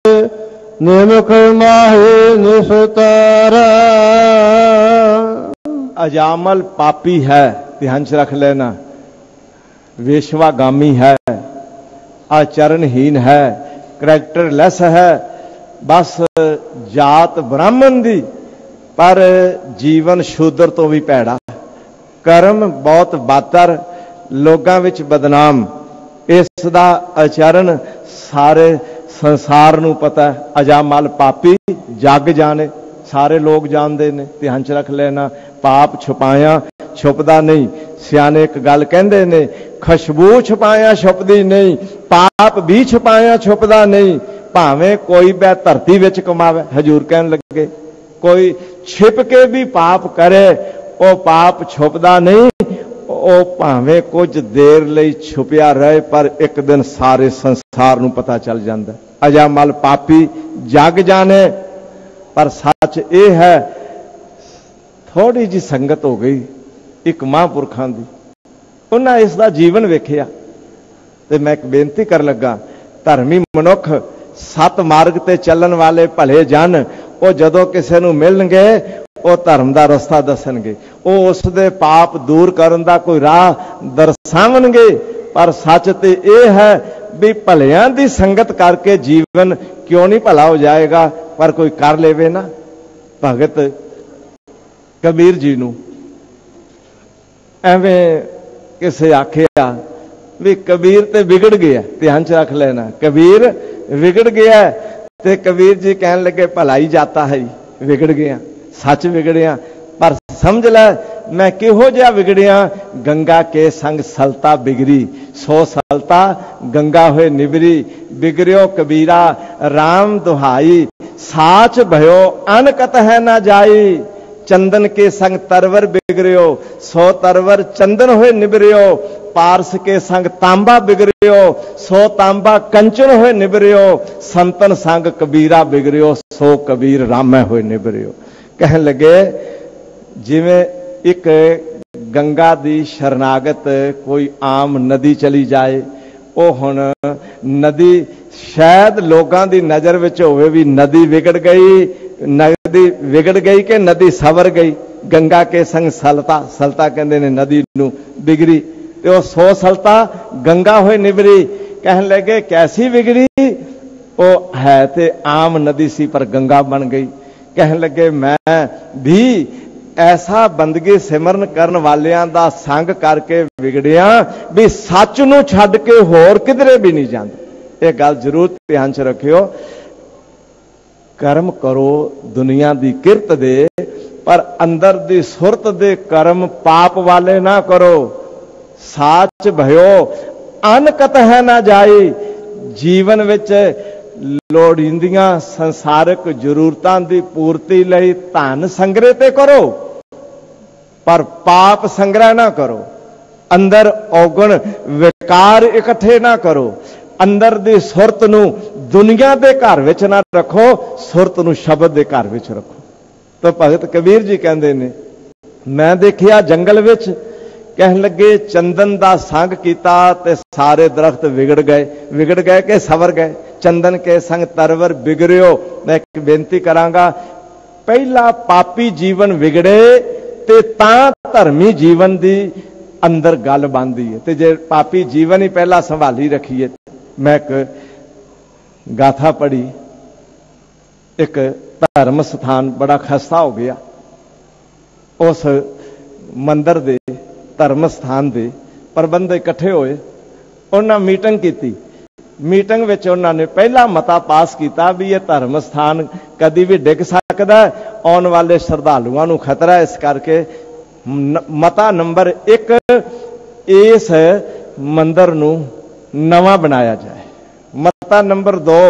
ਨਿਮਖ ਮਾਹੇ ਨਿਸਤਾਰਾ। ਅਜਾਮਲ ਪਾਪੀ ਹੈ ਧਿਆਨ ਚ ਰੱਖ ਲੈਣਾ। ਵੇਸ਼ਵਾਗਾਮੀ ਹੈ। ਆਚਰਨਹੀਨ ਹੈ ਕਰੈਕਟਰਲੈਸ ਹੈ। ਬਸ ਜਾਤ ਬ੍ਰਾਹਮਣ ਦੀ, ਪਰ ਜੀਵਨ ਸ਼ੂਦਰ ਤੋਂ ਵੀ ਭੈੜਾ। ਕਰਮ ਬਹੁਤ ਬਾਤਰ, ਲੋਕਾਂ ਵਿੱਚ ਬਦਨਾਮ। ਇਸ ਦਾ ਆਚਰਣ ਸਾਰੇ ਸੰਸਾਰ ਨੂੰ ਪਤਾ ਹੈ। ਅਜਾਮਲ ਪਾਪੀ ਜਗ ਜਾਣੇ। ਸਾਰੇ ਲੋਕ ਜਾਣਦੇ ਨੇ ਧਿਆਨ ਚ ਰੱਖ ਲੈਣਾ, ਪਾਪ ਛੁਪਾਇਆ, ਛੁਪਦਾ ਨਹੀਂ। ਸਿਆਣੇ ਇੱਕ ਗੱਲ ਕਹਿੰਦੇ ਨੇ, ਖੁਸ਼ਬੂ ਛੁਪਾਇਆ, ਛੁਪਦੀ ਨਹੀਂ, ਪਾਪ ਵੀ ਛੁਪਾਇਆ, ਛੁਪਦਾ ਨਹੀਂ। ਭਾਵੇਂ ਕੋਈ ਬੈ ਧਰਤੀ ਵਿੱਚ ਕਮਾਵੇ, ਹਜੂਰ ਕਹਿਣ ਲੱਗੇ, ਕੋਈ ਛਿਪ ਕੇ ਵੀ ਪਾਪ ਕਰੇ, ਉਹ ਪਾਪ ਛੁਪਦਾ ਨਹੀਂ, ਉਹ ਭਾਵੇਂ ਕੁਝ ਦੇਰ ਲਈ ਛੁਪਿਆ ਰਹੇ, ਪਰ ਇੱਕ ਦਿਨ ਸਾਰੇ ਸੰਸਾਰ ਨੂੰ ਪਤਾ ਚੱਲ ਜਾਂਦਾ। ਅਜਾਮਲ ਪਾਪੀ ਜਗ ਜਾਣੇ ਪਰ ਸੱਚ ਇਹ ਹੈ ਥੋੜੀ ਜੀ ਸੰਗਤ ਹੋ ਗਈ ਇੱਕ ਮਹਾਂਪੁਰਖਾਂ ਦੀ। ਉਹਨਾਂ ਇਸ ਦਾ ਜੀਵਨ ਵੇਖਿਆ ਤੇ ਮੈਂ ਇੱਕ ਬੇਨਤੀ ਕਰਨ ਲੱਗਾ, ਧਰਮੀ ਮਨੁੱਖ ਸਤ ਮਾਰਗ ਤੇ ਚੱਲਣ ਵਾਲੇ ਭਲੇ ਜਨ, ਉਹ ਜਦੋਂ ਕਿਸੇ ਨੂੰ ਮਿਲਣਗੇ, ਉਹ ਧਰਮ ਦਾ ਰਸਤਾ ਦੱਸਣਗੇ। ਉਹ ਉਸ ਦੇ ਪਾਪ ਦੂਰ ਕਰਨ ਦਾ ਕੋਈ ਰਾਹ ਦਰਸਾਵਣਗੇ ਪਰ ਸੱਚ ਤੇ ਇਹ ਹੈ ਵੀ ਭਲਿਆਂ ਦੀ ਸੰਗਤ ਕਰਕੇ ਜੀਵਨ ਕਿਉਂ ਨਹੀਂ ਭਲਾ ਹੋ ਜਾਏਗਾ? ਪਰ ਕੋਈ ਕਰ ਲੇਵੇ ਨਾ। ਭਗਤ ਕਬੀਰ ਜੀ ਨੂੰ ਐਵੇਂ ਕਿਸੇ ਆਖਿਆ ਵੀ ਕਬੀਰ ਤੇ ਵਿਗੜ ਗਿਆ। ਧਿਆਨ ਚ ਰੱਖ ਲੈਣਾ। ਕਬੀਰ ਵਿਗੜ ਗਿਆ ਤੇ ਕਬੀਰ ਜੀ ਕਹਿਣ ਲੱਗੇ, ਭਲਾਈ ਜਾਤਾ ਹੈ ਵਿਗੜ ਗਿਆ। ਸੱਚ ਵਿਗੜਿਆ। ਸਮਝ ਲੈ, ਮੈਂ ਕਿਹੋ ਜਿਹਾ ਵਿਗੜਿਆ? ਗੰਗਾ ਕੇ ਸੰਗ ਸਲਤਾ ਬਿਗਰੀ। ਸੋ ਸਲਤਾ, ਗੰਗਾ ਹੋਏ ਨਿਬਰੀ ਬਿਗਰਿਓ ਕਬੀਰਾ RAM ਦੁਹਾਈ। ਸਾਚ ਭਇਓ ਅਨਕਤ ਹੈ ਨਾ ਜਾਈ। ਚੰਦਨ ਕੇ ਸੰਗ ਤਰਵਰ ਬਿਗਰਿਓ। ਸੋ ਤਰਵਰ ਚੰਦਨ ਹੋਏ ਨਿਬਰਿਓ ਪਾਰਸ ਕੇ ਸੰਗ ਤਾਂਬਾ ਬਿਗਰਿਓ। ਸੋ ਤਾਂਬਾ ਕੰਚਨ ਹੋਏ ਨਿਬਰਿਓ ਸੰਤਨ ਸੰਗ ਕਬੀਰਾ ਬਿਗਰਿਓ। ਸੋ ਕਬੀਰ ਰਾਮੈ ਹੋਏ ਨਿਬਰਿਓ ਕਹਿਣ ਲੱਗੇ ਜਿਵੇਂ ਇੱਕ ਗੰਗਾ ਦੀ ਸ਼ਰਨਾਗਤ ਕੋਈ ਆਮ ਨਦੀ ਚਲੀ ਜਾਏ, ਉਹ ਹੁਣ ਨਦੀ ਸ਼ਾਇਦ ਲੋਕਾਂ ਦੀ ਨਜ਼ਰ ਵਿੱਚ ਹੋਵੇ ਵੀ ਨਦੀ ਵਿਗੜ ਗਈ, ਨਦੀ ਵਿਗੜ ਗਈ ਕਿ ਨਦੀ ਸਵਰ ਗਈ? ਗੰਗਾ ਕੇ ਸੰਗ ਸਲਤਾ ਸਲਤਾ ਕਹਿੰਦੇ ਨੇ ਨਦੀ ਨੂੰ ਵਿਗੜੀ। ਤੇ ਉਹ ਸੋ ਸਲਤਾ ਗੰਗਾ ਹੋਏ ਨਿਬਰੀ ਕਹਿਣ ਲੱਗੇ ਕੈਸੀ ਵਿਗੜੀ? ਉਹ ਹੈ ਤੇ ਆਮ ਨਦੀ ਸੀ ਪਰ ਗੰਗਾ ਬਣ ਗਈ। ਕਹਿਣ ਲੱਗੇ ਮੈਂ ਵੀ ਐਸਾ ਬੰਦਗੀ ਸਿਮਰਨ ਕਰਨ ਵਾਲਿਆਂ ਦਾ ਸੰਗ ਕਰਕੇ ਵਿਗੜਿਆ ਵੀ ਸੱਚ ਨੂੰ ਛੱਡ ਕੇ ਹੋਰ ਕਿਧਰੇ ਵੀ ਨਹੀਂ ਜਾਂਦੇ। ਇਹ ਗੱਲ ਜ਼ਰੂਰ ਧਿਆਨ 'ਚ ਰੱਖਿਓ। ਕਰਮ ਕਰੋ ਦੁਨੀਆ ਦੀ ਕਿਰਤ ਦੇ, ਪਰ ਅੰਦਰ ਦੀ ਸੁਰਤ ਦੇ ਕਰਮ ਪਾਪ ਵਾਲੇ ਨਾ ਕਰੋ। ਸਾਚ ਭਇਓ, ਅਨਕਤ ਹੈ ਨਾ ਜਾਈ। ਜੀਵਨ ਵਿੱਚ ਲੋੜੀਂਦੀਆਂ ਸੰਸਾਰਿਕ ਜ਼ਰੂਰਤਾਂ ਦੀ ਪੂਰਤੀ ਲਈ ਧਨ ਸੰਗ੍ਰਹਿ ਤੇ ਕਰੋ, ਪਰ ਪਾਪ ਸੰਗ੍ਰਹਿ ਨਾ ਕਰੋ। ਅੰਦਰ ਔਗਣ ਵਿਕਾਰ ਇਕੱਠੇ ਨਾ ਕਰੋ। ਅੰਦਰ ਦੀ ਸੁਰਤ ਨੂੰ ਦੁਨੀਆ ਦੇ ਘਰ ਵਿੱਚ ਨਾ ਰੱਖੋ, ਸੁਰਤ ਨੂੰ ਸ਼ਬਦ ਦੇ ਘਰ ਵਿੱਚ ਰੱਖੋ। ਤਾਂ ਭਗਤ ਕਬੀਰ ਜੀ ਕਹਿੰਦੇ ਨੇ, ਮੈਂ ਦੇਖਿਆ ਜੰਗਲ ਵਿੱਚ ਕਹਿਣ ਲੱਗੇ, ਚੰਦਨ ਦਾ ਸੰਗ ਕੀਤਾ ਤੇ ਸਾਰੇ ਦਰਖਤ ਵਿਗੜ ਗਏ। ਵਿਗੜ ਗਏ ਕਿ ਸਵਰ ਗਏ? ਚੰਦਨ ਕੇ ਸੰਗ ਤਰਵਰ ਵਿਗੜਿਓ। ਮੈਂ ਇੱਕ ਬੇਨਤੀ ਕਰਾਂਗਾ, ਪਹਿਲਾ ਪਾਪੀ ਜੀਵਨ ਵਿਗੜੇ ਤੇ ਤਾਂ ਧਰਮੀ ਜੀਵਨ ਦੀ ਅੰਦਰ ਗੱਲ ਬਣਦੀ ਹੈ। ਤੇ ਜੇ ਪਾਪੀ ਜੀਵਨ ਹੀ ਪਹਿਲਾਂ ਸੰਭਾਲੀ ਰੱਖੀਏ, ਮੈਂ ਇੱਕ ਗਾਥਾ ਪੜ੍ਹੀ। ਇੱਕ ਧਰਮ ਸਥਾਨ ਬੜਾ ਖਸਤਾ ਹੋ ਗਿਆ। ਉਸ ਮੰਦਰ ਦੇ ਧਰਮ ਸਥਾਨ ਦੇ ਪ੍ਰਬੰਧ ਇਕੱਠੇ ਹੋਏ। ਉਹਨਾਂ ਮੀਟਿੰਗ ਕੀਤੀ। ਮੀਟਿੰਗ ਵਿੱਚ ਉਹਨਾਂ ਨੇ ਪਹਿਲਾ ਮਤਾ ਪਾਸ ਕੀਤਾ ਵੀ ਇਹ ਧਰਮ ਸਥਾਨ ਕਦੀ ਵੀ ਡਿੱਗ ਸਕਦਾ ਆਉਣ ਵਾਲੇ ਸ਼ਰਧਾਲੂਆਂ ਨੂੰ ਖਤਰਾ ਇਸ ਕਰਕੇ ਮਤਾ ਨੰਬਰ 1 ਇਸ ਮੰਦਰ ਨੂੰ ਨਵਾਂ ਬਣਾਇਆ ਜਾਏ। ਮਤਾ ਨੰਬਰ 2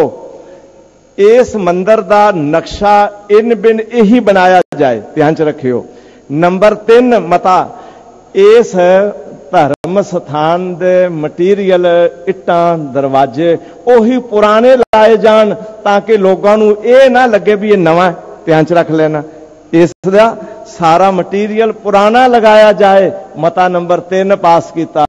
ਇਸ ਮੰਦਰ ਦਾ ਨਕਸ਼ਾ ਇਨ ਬਿਨ ਇਹੀ ਬਣਾਇਆ ਜਾਏ। ਧਿਆਨ ਚ ਰੱਖਿਓ। ਨੰਬਰ 3 ਮਤਾ, ਇਸ ਧਰਮ ਸਥਾਨ ਦੇ ਮਟੀਰੀਅਲ ਇੱਟਾਂ, ਦਰਵਾਜ਼ੇ ਉਹੀ ਪੁਰਾਣੇ ਲਾਏ ਜਾਣ ਤਾਂ ਕਿ ਲੋਕਾਂ ਨੂੰ ਇਹ ਨਾ ਲੱਗੇ ਵੀ ਇਹ ਨਵਾਂ ਧਿਆਨ ਚ ਰੱਖ ਲੈਣਾ। ਇਸ ਦਾ ਸਾਰਾ ਮਟੀਰੀਅਲ ਪੁਰਾਣਾ ਲਗਾਇਆ ਜਾਏ, ਮਤਾ ਨੰਬਰ 3 ਪਾਸ ਕੀਤਾ।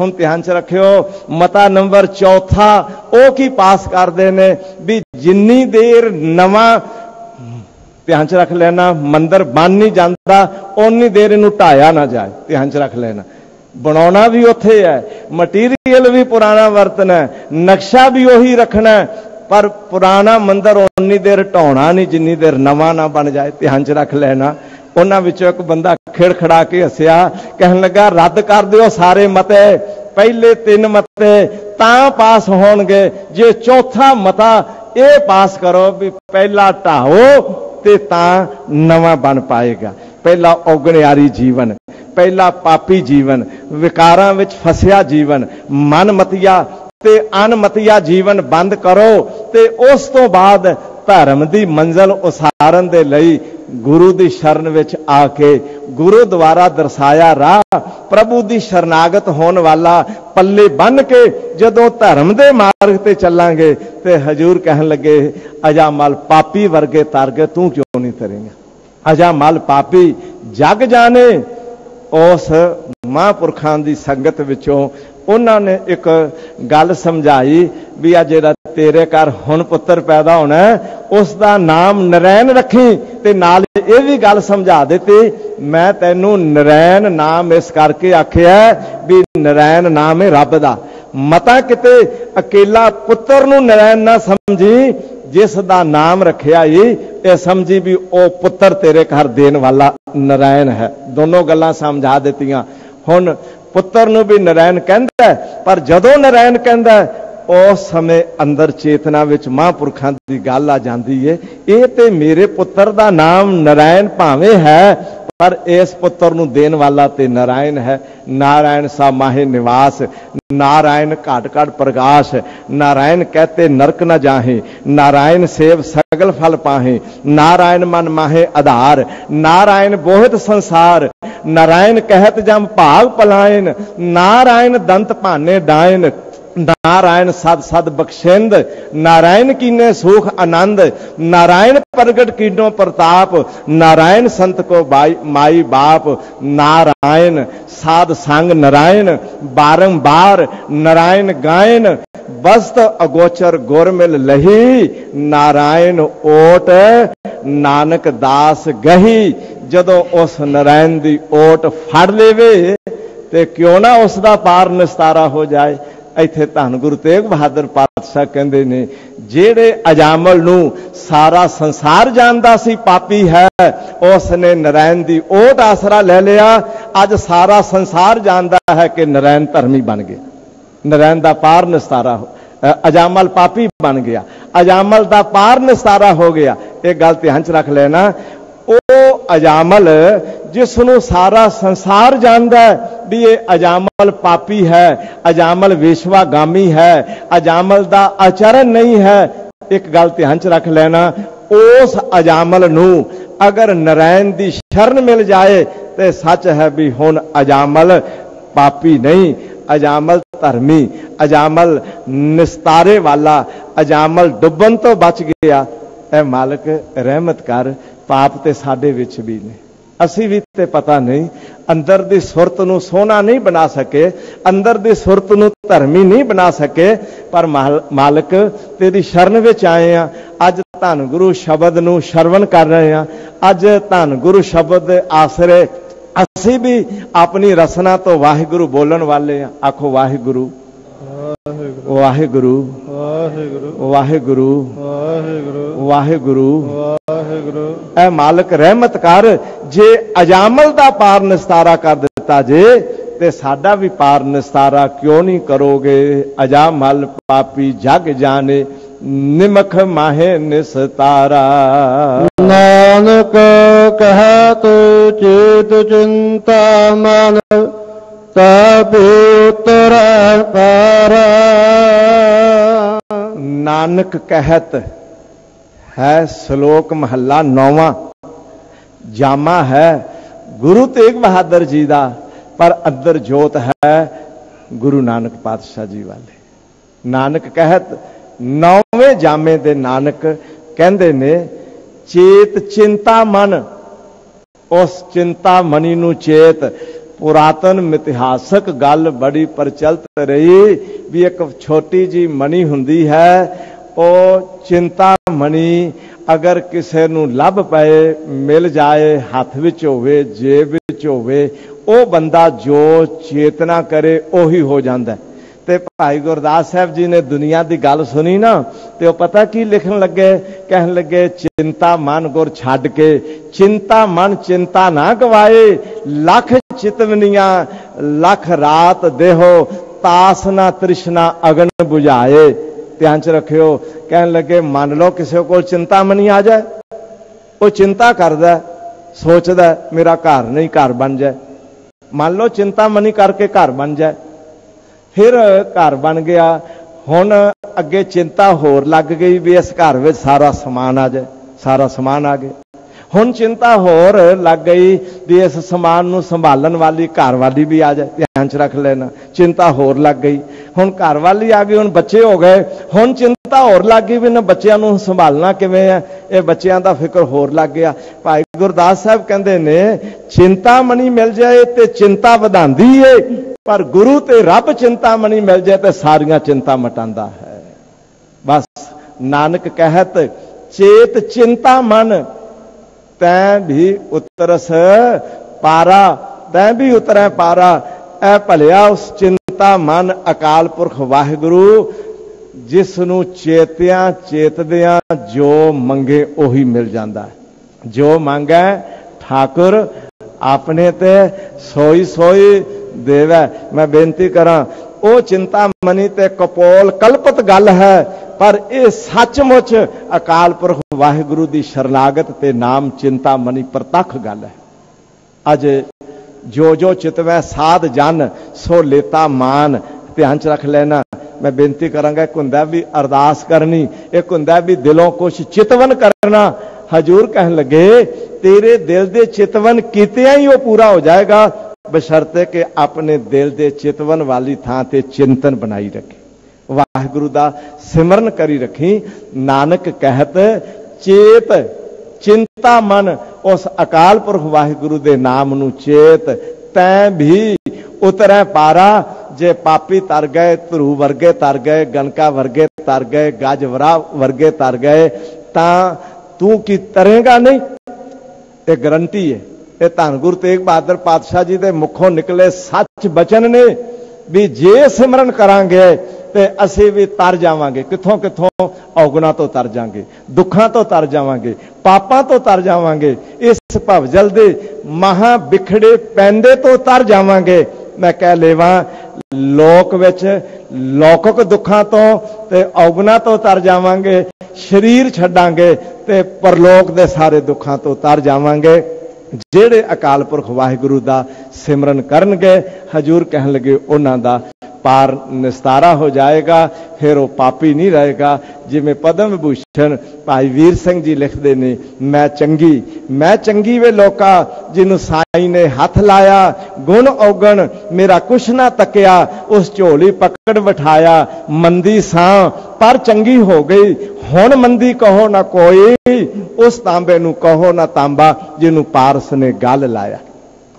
ਹੁਣ ਧਿਆਨ ਚ ਰੱਖਿਓ, ਮਤਾ ਨੰਬਰ ਚੌਥਾ ਉਹ ਕੀ ਪਾਸ ਕਰਦੇ ਨੇ ਵੀ ਜਿੰਨੀ ਦੇਰ ਨਵਾਂ, ਧਿਆਨ ਚ ਰੱਖ ਲੈਣਾ, ਮੰਦਰ ਬਣ ਨਹੀਂ ਜਾਂਦਾ, ਓਨੀ ਦੇਰ ਇਹਨੂੰ ਢਾਇਆ ਨਾ ਜਾਏ। ਧਿਆਨ ਚ ਰੱਖ ਲੈਣਾ। ਬਣਾਉਣਾ ਵੀ ਉੱਥੇ ਹੈ ਮਟੀਰੀਅਲ ਵੀ ਪੁਰਾਣਾ ਵਰਤਣਾ ਨਕਸ਼ਾ ਵੀ ਉਹੀ ਰੱਖਣਾ ਪਰ ਪੁਰਾਣਾ ਮੰਦਰ ਉਨੀ ਦੇਰ ਢਾਉਣਾ ਨਹੀਂ, ਜਿੰਨੀ ਦੇਰ ਨਵਾਂ ਨਾ ਬਣ ਜਾਏ, ਧਿਆਨ ਚ ਰੱਖ ਲੈਣਾ। ਉਹਨਾਂ ਵਿੱਚੋਂ ਇੱਕ ਬੰਦਾ ਖਿੜਖੜਾ ਕੇ ਹੱਸਿਆ, ਕਹਿਣ ਲੱਗਾ, ਰੱਦ ਕਰ ਦਿਓ ਸਾਰੇ ਮਤੇ, ਪਹਿਲੇ ਤਿੰਨ ਮਤੇ ਤਾਂ ਪਾਸ ਹੋਣਗੇ, ਜੇ ਚੌਥਾ ਮਤਾ ਇਹ ਪਾਸ ਕਰੋ ਵੀ ਪਹਿਲਾ ਢਾਓ ਤੇ ਤਾਂ ਨਵਾਂ ਬਣ ਪਾਏਗਾ। ਪਹਿਲਾ ਔਗਣਿਆਰੀ ਜੀਵਨ, ਪਹਿਲਾ ਪਾਪੀ ਜੀਵਨ, ਵਿਕਾਰਾਂ ਵਿੱਚ ਫਸਿਆ ਜੀਵਨ ਮਨਮਤੀਆ ਤੇ ਅਨਮਤੀਆ ਜੀਵਨ ਬੰਦ ਕਰੋ ਤੇ ਉਸ ਤੋਂ ਬਾਅਦ ਧਰਮ ਦੀ ਮੰਜ਼ਲ ਉਸਾਰਨ ਦੇ ਲਈ ਗੁਰੂ ਦੀ ਸ਼ਰਨ ਵਿੱਚ ਆ ਕੇ ਗੁਰੂ ਦੁਆਰਾ ਦਰਸਾਇਆ ਰਾਹ, ਪ੍ਰਭੂ ਦੀ ਸ਼ਰਨਾਗਤ ਹੋਣ ਵਾਲਾ ਪੱਲੇ ਬੰਨ ਕੇ ਜਦੋਂ ਧਰਮ ਦੇ ਮਾਰਗ ਤੇ ਚੱਲਾਂਗੇ ਤੇ ਹਜੂਰ ਕਹਿਣ ਲੱਗੇ ਅਜਾਮਲ ਪਾਪੀ ਵਰਗੇ ਤਰਗੇ ਤੂੰ ਕਿਉਂ ਨਹੀਂ ਤਰੇਂਗਾ ਅਜਾ ਮਲ ਪਾਪੀ ਜਗ ਜਾਣੇ। ਉਸ ਮਹਾਂਪੁਰਖਾਂ ਦੀ ਸੰਗਤ ਵਿੱਚੋਂ ਉਹਨਾਂ ਨੇ ਇੱਕ ਗੱਲ ਸਮਝਾਈ ਵੀ ਆ ਜਿਹੜਾ ਤੇਰੇ ਘਰ ਹੁਣ ਪੁੱਤਰ ਪੈਦਾ ਹੋਣਾ ਉਸ ਦਾ ਨਾਮ ਨਰੈਣ ਰੱਖੀ ਤੇ ਨਾਲ ਇਹ ਵੀ ਗੱਲ ਸਮਝਾ ਦਿੱਤੀ, ਮੈਂ ਤੈਨੂੰ ਨਰੈਣ ਨਾਮ ਇਸ ਕਰਕੇ ਆਖਿਆ ਵੀ ਨਰੈਣ ਨਾਮ ਹੈ ਰੱਬ ਦਾ। ਮਤਾ ਕਿਤੇ ਅਕੇਲਾ ਪੁੱਤਰ ਨੂੰ ਨਰੈਣ ਨਾ ਸਮਝੀ, ਜਿਸ ਦਾ ਨਾਮ ਰੱਖਿਆ ਏ ਇਹ ਸਮਝੀ ਵੀ ਉਹ ਪੁੱਤਰ ਤੇਰੇ ਘਰ ਦੇਣ ਵਾਲਾ ਨਰਾਇਣ ਹੈ। ਦੋਨੋਂ ਗੱਲਾਂ ਸਮਝਾ ਦਿੱਤੀਆਂ। ਹੁਣ ਪੁੱਤਰ ਨੂੰ ਵੀ ਨਰਾਇਣ ਕਹਿੰਦਾ ਪਰ ਜਦੋਂ ਨਰਾਇਣ ਕਹਿੰਦਾ ਉਸ ਸਮੇਂ ਅੰਦਰ ਚੇਤਨਾ ਵਿੱਚ ਮਹਾਂਪੁਰਖਾਂ ਦੀ ਗੱਲ ਆ ਜਾਂਦੀ ਏ। ਇਹ ਤੇ ਮੇਰੇ ਪੁੱਤਰ ਦਾ ਨਾਮ ਨਰਾਇਣ ਭਾਵੇਂ ਹੈ ਪਰ ਇਸ ਪੁੱਤਰ ਨੂੰ ਦੇਣ ਵਾਲਾ ਤੇ ਨਾਰਾਇਣ ਹੈ। ਨਾਰਾਇਣ ਸਾ ਮਾਹੇ ਨਿਵਾਸ, ਨਾਰਾਇਣ ਘਾਟ ਘਾਟ ਪ੍ਰਕਾਸ਼ ਨਾਰਾਇਣ ਕਹਤੇ ਨਰਕ ਨਾ ਜਾਹੇ, ਨਾਰਾਇਣ ਸੇਵ ਸਗਲ ਫਲ ਪਾਹੇ, ਨਾਰਾਇਣ ਮਨ ਮਾਹੇ ਆਧਾਰ, ਨਾਰਾਇਣ ਬੋਹਿਤ ਸੰਸਾਰ, ਨਾਰਾਇਣ ਕਹਿਤ ਜਮ ਭਾਗ ਪਲਾਇਨ, ਨਾਰਾਇਣ ਦੰਤ ਭਾਨੇ ਡਾਇਨ ਨਾਰਾਇਣ ਸਦ ਸਦ ਬਖਸ਼ਿੰਦ ਨਾਰਾਇਣ ਕੀਨੇ ਸੁਖ ਆਨੰਦ ਨਾਰਾਇਣ ਪ੍ਰਗਟ ਕੀਨੋ ਪ੍ਰਤਾਪ ਨਾਰਾਇਣ ਸੰਤ ਕੋ ਮਾਈ ਬਾਪ ਨਾਰਾਇਣ ਸਾਧ ਸੰਗ ਨਾਰਾਇਣ ਬਾਰੰਬਾਰ ਨਾਰਾਇਣ ਗਾਇਨ ਬਸਤ ਅਗੋਚਰ ਗੁਰ ਮਿਲ ਲਹੀ ਨਾਰਾਇਣ ਓਟ ਨਾਨਕ ਦਾਸ ਗਹੀ ਜਦੋਂ ਉਸ ਨਾਰਾਇਣ ਦੀ ਓਟ ਫੜ ਲੇਵੇ ਤੇ ਕਿਉਂ ਨਾ ਉਸ ਦਾ ਪਾਰ ਨਿਸਤਾਰਾ ਹੋ ਜਾਏ ਇੱਥੇ ਧੰਨ ਗੁਰੂ ਤੇਗ ਬਹਾਦਰ ਪਾਤਸ਼ਾਹ ਕਹਿੰਦੇ ਨੇ, ਜਿਹੜੇ ਅਜਾਮਲ ਨੂੰ ਸਾਰਾ ਸੰਸਾਰ ਜਾਣਦਾ ਸੀ, ਪਾਪੀ ਹੈ ਉਸ ਨੇ ਨਰੈਣ ਦੀ ਓਟ ਆਸਰਾ ਲੈ ਲਿਆ। ਅੱਜ ਸਾਰਾ ਸੰਸਾਰ ਜਾਣਦਾ ਹੈ ਕਿ ਨਰਾਇਣ ਧਰਮੀ ਬਣ ਗਿਆ। ਨਰਾਇਣ ਦਾ ਪਾਰ ਨਿਸਤਾਰਾ ਹੋ ਅਜਾਮਲ ਪਾਪੀ ਬਣ ਗਿਆ। ਅਜਾਮਲ ਦਾ ਪਾਰ ਨਿਸਤਾਰਾ ਹੋ ਗਿਆ। ਇਹ ਗੱਲ ਧਿਆਨ ਚ ਰੱਖ ਲੈਣਾ ਉਹ ਅਜਾਮਲ ਜਿਸ ਨੂੰ ਸਾਰਾ ਸੰਸਾਰ ਜਾਣਦਾ ਹੈ ਵੀ ਇਹ ਅਜਾਮਲ ਪਾਪੀ ਹੈ, ਅਜਾਮਲ ਵਿਸ਼ਵਾਗਾਮੀ ਹੈ, ਅਜਾਮਲ ਦਾ ਆਚਰਣ ਨਹੀਂ ਹੈ। ਇੱਕ ਗੱਲ ਧਿਆਨ ਚ ਰੱਖ ਲੈਣਾ, ਉਸ ਅਜਾਮਲ ਨੂੰ ਅਗਰ ਨਰਾਇਣ ਦੀ ਸ਼ਰਨ ਮਿਲ ਜਾਏ, ਤੇ ਸੱਚ ਹੈ ਵੀ ਹੁਣ ਅਜਾਮਲ ਪਾਪੀ ਨਹੀਂ, ਅਜਾਮਲ ਧਰਮੀ, ਅਜਾਮਲ ਨਿਸਤਾਰੇ ਵਾਲਾ, ਅਜਾਮਲ ਡੁੱਬਣ ਤੋਂ ਬਚ ਗਿਆ। ਐ ਮਾਲਕ ਰਹਿਮਤ ਕਰ ਪਾਪ ਤੇ ਸਾਡੇ ਵਿੱਚ ਵੀ ਨੇ। ਅਸੀਂ ਵੀ ਤੇ ਪਤਾ ਨਹੀਂ, ਅੰਦਰ ਦੀ ਸੁਰਤ ਨੂੰ ਸੋਨਾ ਨਹੀਂ ਬਣਾ ਸਕੇ, ਅੰਦਰ ਦੀ ਸੁਰਤ ਨੂੰ ਧਰਮੀ ਨਹੀਂ ਬਣਾ ਸਕੇ, ਪਰ ਮਾਲਕ ਤੇਰੀ ਸ਼ਰਨ ਵਿੱਚ ਆਏ ਆ। ਅੱਜ ਧੰਨ ਗੁਰੂ ਸ਼ਬਦ ਨੂੰ ਸ਼ਰਵਣ ਕਰ ਰਹੇ ਆ। ਅੱਜ ਧੰਨ ਗੁਰੂ ਸ਼ਬਦ ਆਸਰੇ ਅਸੀਂ ਵੀ ਆਪਣੀ ਰਸਨਾ ਤੋਂ ਵਾਹਿਗੁਰੂ ਬੋਲਣ ਵਾਲੇ ਆ। ਆਖੋ ਵਾਹਿਗੁਰੂ। ਵਾਹਿਗੁਰੂ। ਵਾਹਿਗੁਰੂ। ਵਾਹਿਗੁਰੂ। ਵਾਹਿਗੁਰੂ। ਵਾਹਿਗੁਰੂ। ਵਾਹਿਗੁਰੂ। ਐ ਮਾਲਕ ਰਹਿਮਤ ਕਰ ਜੇ ਅਜਾਮਲ ਦਾ ਪਾਰ ਨਿਸਤਾਰਾ ਕਰ ਦਿੱਤਾ ਜੇ ਤੇ ਸਾਡਾ ਵੀ ਪਾਰ ਨਿਸਤਾਰਾ ਕਿਉਂ ਨਹੀਂ ਕਰੋਗੇ? ਅਜਾਮਲ ਪਾਪੀ ਜਗ ਜਾਣੇ ਨਿਮਖ ਮਾਹੇ ਨਿਸਤਾਰਾ। ਨਾਨਕ ਕਹਤ ਚੇਤ ਚਿੰਤਾ ਮਨ ਤਬੇ ਉਤਰ ਪਾਰਾ ਨਾਨਕ ਕਹਿਤ ਹੈ ਸ਼ਲੋਕ ਮਹੱਲਾ ਨੌਵਾਂ। ਜਾਮਾ ਹੈ ਗੁਰੂ ਤੇਗ ਬਹਾਦਰ ਜੀ ਦਾ, ਪਰ ਅੰਦਰ ਜੋਤ ਹੈ ਗੁਰੂ ਨਾਨਕ ਪਾਤਸ਼ਾਹ ਜੀ ਵਾਲੇ। ਨਾਨਕ ਕਹਿਤ ਨੌਵੇਂ ਜਾਮੇ ਦੇ ਨਾਨਕ ਕਹਿੰਦੇ ਨੇ, ਚੇਤ ਚਿੰਤਾ ਮਨ, ਉਸ ਚਿੰਤਾ ਮਨੀ ਨੂੰ ਚੇਤ ਪੁਰਾਤਨ ਮਿਤਿਹਾਸਕ ਗੱਲ ਬੜੀ ਪ੍ਰਚਲਿਤ ਰਹੀ ਵੀ ਇੱਕ ਛੋਟੀ ਜੀ ਮਣੀ ਹੁੰਦੀ ਹੈ, ਉਹ ਚਿੰਤਾ ਮਣੀ ਅਗਰ ਕਿਸੇ ਨੂੰ ਲੱਭ ਪਏ, ਮਿਲ ਜਾਏ, ਹੱਥ ਵਿੱਚ ਹੋਵੇ, ਜੇਬ ਵਿੱਚ ਹੋਵੇ, ਉਹ ਬੰਦਾ ਜੋ ਚੇਤਨਾ ਕਰੇ ਉਹੀ ਹੋ ਜਾਂਦਾ ਤੇ ਭਾਈ ਗੁਰਦਾਸ ਸਾਹਿਬ ਜੀ ਨੇ ਦੁਨੀਆ ਦੀ ਗੱਲ ਸੁਣੀ ਨਾ, ਤੇ ਉਹ ਪਤਾ ਕੀ ਲਿਖਣ ਲੱਗੇ? ਕਹਿਣ ਲੱਗੇ, ਚਿੰਤਾ ਮਨ ਗੁਰ ਛੱਡ ਕੇ, ਚਿੰਤਾ ਮਨ ਚਿੰਤਾ ਨਾ ਗਵਾਏ, ਲੱਖ ਚਿਤਵਨੀਆਂ, ਲੱਖ ਰਾਤ ਦੇਹੋ, ਤਾਸ ਨਾ ਤ੍ਰਿਸ਼ਨਾ ਅਗਨ 부ਝਾਏ ਧਿਆਨ ਚ ਰੱਖਿਓ, ਕਹਿਣ ਲੱਗੇ, ਮੰਨ ਲਓ ਕਿਸੇ ਕੋਲ ਚਿੰਤਾ ਮਨੀ ਆ ਜਾਏ, ਉਹ ਚਿੰਤਾ ਕਰਦਾ, ਸੋਚਦਾ, ਮੇਰਾ ਘਰ ਨਹੀਂ ਘਰ ਬਣ ਜਾਏ। ਮੰਨ ਲਓ ਚਿੰਤਾ ਮਨੀ ਕਰਕੇ ਘਰ ਬਣ ਜਾਏ। ਫਿਰ ਘਰ ਬਣ ਗਿਆ। ਹੁਣ ਅੱਗੇ ਚਿੰਤਾ ਹੋਰ ਲੱਗ ਗਈ ਵੀ ਇਸ ਘਰ ਵਿੱਚ ਸਾਰਾ ਸਮਾਨ ਆ ਜਾਏ, ਸਾਰਾ ਸਮਾਨ ਆ ਗਿਆ। ਹੁਣ ਚਿੰਤਾ ਹੋਰ ਲੱਗ ਗਈ ਵੀ ਇਸ ਸਮਾਨ ਨੂੰ ਸੰਭਾਲਣ ਵਾਲੀ ਘਰ ਵਾਲੀ ਵੀ ਆ ਜਾਏ, ਧਿਆਨ ਚ ਰੱਖ ਲੈਣਾ। ਚਿੰਤਾ ਹੋਰ ਲੱਗ ਗਈ। ਹੁਣ ਘਰ ਵਾਲੀ ਆ ਗਈ, ਹੁਣ ਬੱਚੇ ਹੋ ਗਏ। ਹੁਣ ਚਿੰਤਾ ਹੋਰ ਲੱਗ ਗਈ ਵੀ ਨਾ ਬੱਚਿਆਂ ਨੂੰ ਸੰਭਾਲਣਾ ਕਿਵੇਂ ਹੈ ਇਹ ਬੱਚਿਆਂ ਦਾ ਫਿਕਰ ਹੋਰ ਲੱਗ ਗਿਆ। ਭਾਈ ਗੁਰਦਾਸ ਸਾਹਿਬ ਕਹਿੰਦੇ ਨੇ, ਚਿੰਤਾ ਮਣੀ ਮਿਲ ਜਾਏ ਤੇ ਚਿੰਤਾ ਵਧਾਉਂਦੀ ਏ। ਪਰ ਗੁਰੂ ਤੇ ਰੱਬ ਚਿੰਤਾ ਮਣੀ ਮਿਲ ਜਾਏ ਤੇ ਸਾਰੀਆਂ ਚਿੰਤਾ ਮਟਾਉਂਦਾ ਹੈ। ਬਸ ਨਾਨਕ ਕਹਿਤ, ਚੇਤ ਚਿੰਤਾ ਮਨ, ਤੈਂ ਵੀ ਉਤਰਸ ਪਾਰਾ, ਤੈਂ ਵੀ ਉਤਰੈ ਪਾਰਾ। ਐ ਭਲਿਆ ਉਸ ਚਿੰਤਾ ਮਨ ਅਕਾਲ ਪੁਰਖ ਵਾਹਿਗੁਰੂ ਜਿਸ ਨੂੰ ਚੇਤਿਆਂ ਚੇਤਦਿਆਂ ਜੋ ਮੰਗੇ ਉਹੀ ਮਿਲ ਜਾਂਦਾ ਹੈ। ਜੋ ਮੰਗੈ ਠਾਕੁਰ, ਆਪਣੇ ਤੇ ਸੋਈ ਸੋਈ ਦੇਵੈ। ਮੈਂ ਬੇਨਤੀ ਕਰਾਂ, ਉਹ ਚਿੰਤਾ ਮਨੀ ਤੇ ਕਪੋਲ ਕਲਪਤ ਗੱਲ ਹੈ, ਪਰ ਇਹ ਸੱਚਮੁੱਚ ਅਕਾਲ ਪੁਰਖ ਵਾਹਿਗੁਰੂ ਦੀ ਸ਼ਰਨਾਗਤ ਤੇ ਨਾਮ ਚਿੰਤਾ ਮਨੀ ਪ੍ਰਤੱਖ ਗੱਲ ਹੈ। ਅਜ ਜੋ ਜੋ ਚਿਤਵੈ ਸਾਧ ਜਨ, ਸੋ ਲੇਤਾ ਮਾਨ, ਧਿਆਨ ਚ ਰੱਖ ਲੈਣਾ। ਮੈਂ ਬੇਨਤੀ ਕਰਾਂਗਾ ਇੱਕ ਹੁੰਦਾ ਵੀ ਅਰਦਾਸ ਕਰਨੀ ਇੱਕ ਹੁੰਦਾ ਵੀ ਦਿਲੋਂ ਕੁਝ ਚਿਤਵਨ ਕਰਨਾ। ਹਜੂਰ ਕਹਿਣ ਲੱਗੇ, ਤੇਰੇ ਦਿਲ ਦੇ ਚਿਤਵਨ ਕੀਤਿਆਂ ਹੀ ਉਹ ਪੂਰਾ ਹੋ ਜਾਏਗਾ ਬਸ਼ਰਤੇ ਕਿ ਆਪਣੇ ਦਿਲ ਦੇ ਚਿਤਵਨ ਵਾਲੀ ਥਾਂ ਤੇ ਚਿੰਤਨ ਬਣਾਈ ਰੱਖੇ। ਵਾਹਿਗੁਰੂ ਦਾ ਸਿਮਰਨ ਕਰੀ ਰੱਖੀ। ਨਾਨਕ ਕਹਿਤ, ਚੇਤ, ਚਿੰਤਾ ਮਨ, ਉਸ ਅਕਾਲ ਪੁਰਖ ਵਾਹਿਗੁਰੂ ਦੇ ਨਾਮ ਨੂੰ ਚੇਤ, ਤੈ ਵੀ ਉਤਰੈ ਪਾਰਾ। ਜੇ ਪਾਪੀ ਤਰ ਗਏ, ਧਰੂ ਵਰਗੇ ਤਰ ਗਏ ਗਨਕਾ ਵਰਗੇ ਤਰ ਗਏ ਗਜਵਰਾ ਵਰਗੇ ਤਰ ਗਏ, ਤਾਂ ਤੂੰ ਕੀ ਤਰੇਗਾ ਨਹੀਂ? ਇਹ ਗਰੰਟੀ ਹੈ। ਇਹ ਧੰਨ ਗੁਰੂ ਤੇਗ ਬਹਾਦਰ ਪਾਤਸ਼ਾਹ ਜੀ ਦੇ ਮੁਖੋਂ ਨਿਕਲੇ ਸੱਚ ਬਚਨ ਨੇ ਵੀ ਜੇ ਸਿਮਰਨ ਕਰਾਂਗੇ ਤੇ ਅਸੀਂ ਵੀ ਤਰ ਜਾਵਾਂਗੇ। ਕਿੱਥੋਂ ਕਿੱਥੋਂ? ਔਗਣਾ ਤੋਂ ਤਰ ਜਾਵਾਂਗੇ, ਦੁੱਖਾਂ ਤੋਂ ਤਰ ਜਾਵਾਂਗੇ, ਪਾਪਾਂ ਤੋਂ ਤਰ ਜਾਵਾਂਗੇ, ਇਸ ਭਵਜਲ ਦੇ ਮਹਾ ਵਿਖੜੇ ਪੈਂਦੇ ਤੋਂ ਤਰ ਜਾਵਾਂਗੇ। ਮੈਂ ਕਹਿ ਲੇਵਾਂ, ਲੋਕ ਵਿੱਚ ਲੌਕਿਕ ਦੁੱਖਾਂ ਤੋਂ ਤੇ ਔਗਣਾ ਤੋਂ ਤਰ ਜਾਵਾਂਗੇ, ਸਰੀਰ ਛੱਡਾਂਗੇ ਤੇ ਪਰਲੋਕ ਦੇ ਸਾਰੇ ਦੁੱਖਾਂ ਤੋਂ ਤਰ ਜਾਵਾਂਗੇ। ਜਿਹੜੇ ਅਕਾਲ ਪੁਰਖ ਵਾਹਿਗੁਰੂ ਦਾ ਸਿਮਰਨ ਕਰਨਗੇ ਹਜੂਰ ਕਹਿਣ ਲੱਗੇ ਉਹਨਾਂ ਦਾ ਪਾਰ ਨਿਸਤਾਰਾ ਹੋ ਜਾਏਗਾ ਫਿਰ ਉਹ ਪਾਪੀ ਨਹੀਂ ਰਹੇਗਾ ਜਿਵੇਂ ਪਦਮ ਵਿਭੂਸ਼ਣ ਭਾਈ ਵੀਰ ਸਿੰਘ ਜੀ ਲਿਖਦੇ ਨੇ ਮੈਂ ਚੰਗੀ ਮੈਂ ਚੰਗੀ ਵੇ ਲੋਕਾ ਜਿਹਨੂੰ ਸਾਈ ਨੇ ਹੱਥ ਲਾਇਆ ਗੁਣ ਔਗਣ ਮੇਰਾ ਕੁਛ ਨਾ ਤੱਕਿਆ ਉਸ ਝੋਲੀ ਪਕੜ ਬਿਠਾਇਆ ਮੰਦੀ ਸਾਂ ਪਰ ਚੰਗੀ ਹੋ ਗਈ ਹੁਣ ਮੰਦੀ ਕਹੋ ਨਾ ਕੋਈ ਉਸ ਤਾਂਬੇ ਨੂੰ ਕਹੋ ਨਾ ਤਾਂਬਾ ਜਿਹਨੂੰ ਪਾਰਸ ਨੇ ਗੱਲ ਲਾਇਆ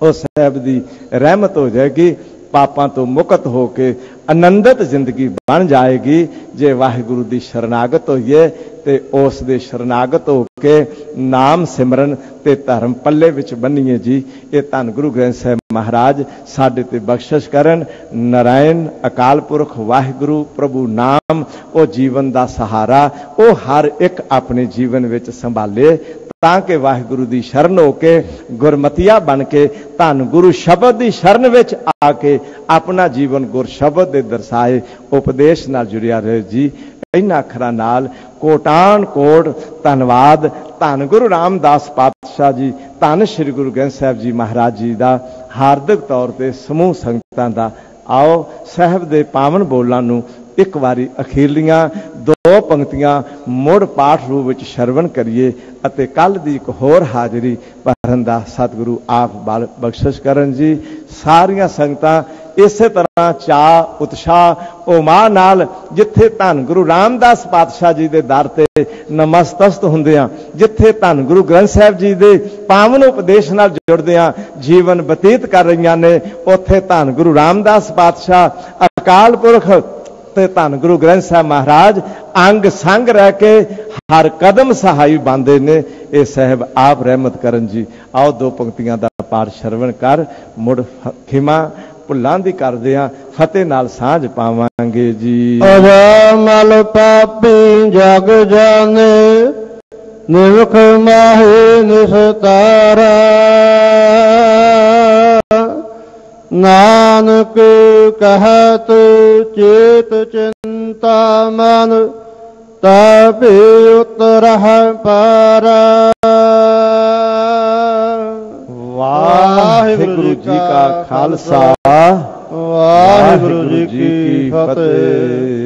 ਉਹ ਸਾਹਿਬ ਦੀ ਰਹਿਮਤ ਹੋ ਜਾਏਗੀ ਪਾਪਾਂ ਤੋਂ ਮੁਕਤ ਹੋ ਕੇ ਆਨੰਦਿਤ ਜ਼ਿੰਦਗੀ ਬਣ ਜਾਏਗੀ। ਜੇ ਵਾਹਿਗੁਰੂ ਦੀ ਸ਼ਰਨਾਗਤ ਹੋਈਏ ਤੇ ਉਸ ਦੇ ਸ਼ਰਨਾਗਤ ਹੋ ਕੇ ਨਾਮ ਸਿਮਰਨ ਤੇ ਧਰਮ ਪੱਲੇ ਵਿੱਚ ਬੰਨੀਏ ਜੀ। ਇਹ ਧੰਨ ਗੁਰੂ ਗ੍ਰੰਥ ਸਾਹਿਬ ਮਹਾਰਾਜ ਸਾਡੇ ਤੇ ਬਖਸ਼ਿਸ਼ ਕਰਨ। ਨਰਾਇਣ ਅਕਾਲ ਪੁਰਖ ਵਾਹਿਗੁਰੂ ਪ੍ਰਭੂ ਨਾਮ, ਉਹ ਜੀਵਨ ਦਾ ਸਹਾਰਾ, ਉਹ ਹਰ ਇੱਕ ਆਪਣੇ ਜੀਵਨ ਵਿੱਚ ਸੰਭਾਲੇ ਤਾਂ ਕਿ ਵਾਹਿਗੁਰੂ ਦੀ ਸ਼ਰਨ ਹੋ ਕੇ, ਗੁਰਮਤੀਆ ਬਣ ਕੇ, ਧੰਨ ਗੁਰੂ ਸ਼ਬਦ ਦੀ ਸ਼ਰਨ ਵਿੱਚ ਆ ਕੇ ਆਪਣਾ ਜੀਵਨ ਗੁਰ ਸ਼ਬਦ ਦੇ ਦਰਸਾਏ, ਉਪਦੇਸ਼ ਨਾਲ ਜੁੜਿਆ ਰਹੇ ਜੀ। ਇਹਨਾਂ ਅੱਖਰਾਂ ਨਾਲ ਕੋਟਾਨ ਕੋਟ, ਧੰਨਵਾਦ, ਧੰਨ ਗੁਰੂ ਰਾਮਦਾਸ ਪਾਤਸ਼ਾਹ ਜੀ, ਧੰਨ ਸ੍ਰੀ ਗੁਰੂ ਗ੍ਰੰਥ ਸਾਹਿਬ ਜੀ ਮਹਾਰਾਜ ਜੀ ਦਾ, ਹਾਰਦਿਕ ਤੌਰ ਤੇ ਸਮੂਹ ਸੰਗਤਾਂ ਦਾ। ਆਓ, ਸਾਹਿਬ ਦੇ ਪਾਵਨ ਬੋਲਾਂ ਨੂੰ ਇੱਕ ਵਾਰੀ ਅਖੀਰਲੀਆਂ ਦੋ ਪੰਕਤੀਆਂ ਮੁੜ ਪਾਠ ਰੂਪ ਵਿੱਚ ਸ਼ਰਵਣ ਕਰੀਏ ਅਤੇ ਕੱਲ ਦੀ ਇੱਕ ਹੋਰ ਹਾਜ਼ਰੀ ਭਰਨ ਦਾ ਸਤਿਗੁਰੂ ਆਪ ਬਖਸ਼ਿਸ਼ ਕਰਨ ਜੀ। ਸਾਰੀਆਂ ਸੰਗਤਾਂ ਇਸੇ ਤਰ੍ਹਾਂ ਚਾਹ ਉਤਸ਼ਾਹ ਉਮਾ ਨਾਲ ਜਿੱਥੇ ਧੰਨ ਗੁਰੂ ਰਾਮਦਾਸ ਪਾਤਸ਼ਾਹ ਜੀ ਦੇ ਦਰ ਤੇ ਨਮਸਤਸਤ ਹੁੰਦੇ ਆ ਜਿੱਥੇ ਧੰਨ ਗੁਰੂ ਗ੍ਰੰਥ ਸਾਹਿਬ ਜੀ ਦੇ ਪਾਵਨ ਉਪਦੇਸ਼ ਨਾਲ ਜੁੜਦੇ ਆ ਜੀਵਨ ਬਤੀਤ ਕਰ ਰਹੀਆਂ ਨੇ, ਉੱਥੇ ਧੰਨ ਗੁਰੂ ਰਾਮਦਾਸ ਪਾਤਸ਼ਾਹ, ਅਕਾਲ ਪੁਰਖ ਤੇ ਧੰਨ ਗੁਰੂ ਗ੍ਰੰਥ ਸਾਹਿਬ ਮਹਾਰਾਜ, ਅੰਗ ਸੰਗ ਰਹਿ ਕੇ ਹਰ ਕਦਮ ਸਹਾਈ ਬੰਦੇ ਨੇ। ਇਹ ਸਾਹਿਬ ਆਪ ਰਹਿਮਤ ਕਰਨ ਜੀ। ਆਓ ਦੋ ਪੰਕਤੀਆਂ ਦਾ ਪਾਠ ਸ਼ਰਵਣ ਕਰ। ਮੁੜ ਖਿਮਾ ਭੁੱਲਾਂ ਦੀ ਕਰਦੇ ਆ। ਫਤਿਹ ਨਾਲ ਸਾਂਝ ਪਾਵਾਂਗੇ ਜੀ। ਮਲ ਪਾਪੀ ਜਗ ਜਾਣੇ ਨਿਵਖ ਮਾਹੇ ਨਿਸਤਾਰਾ। ਨਾਨਕ ਕਹਤ ਚੇਤ ਚਿੰਤਾ ਮਨ ਤਬੇ ਉਤਰਹ ਪਾਰਾ। ਵਾਹਿਗੁਰੂ ਜੀ ਕਾ ਖਾਲਸਾ। ਵਾਹਿਗੁਰੂ ਜੀ ਕੀ ਫਤਿਹ।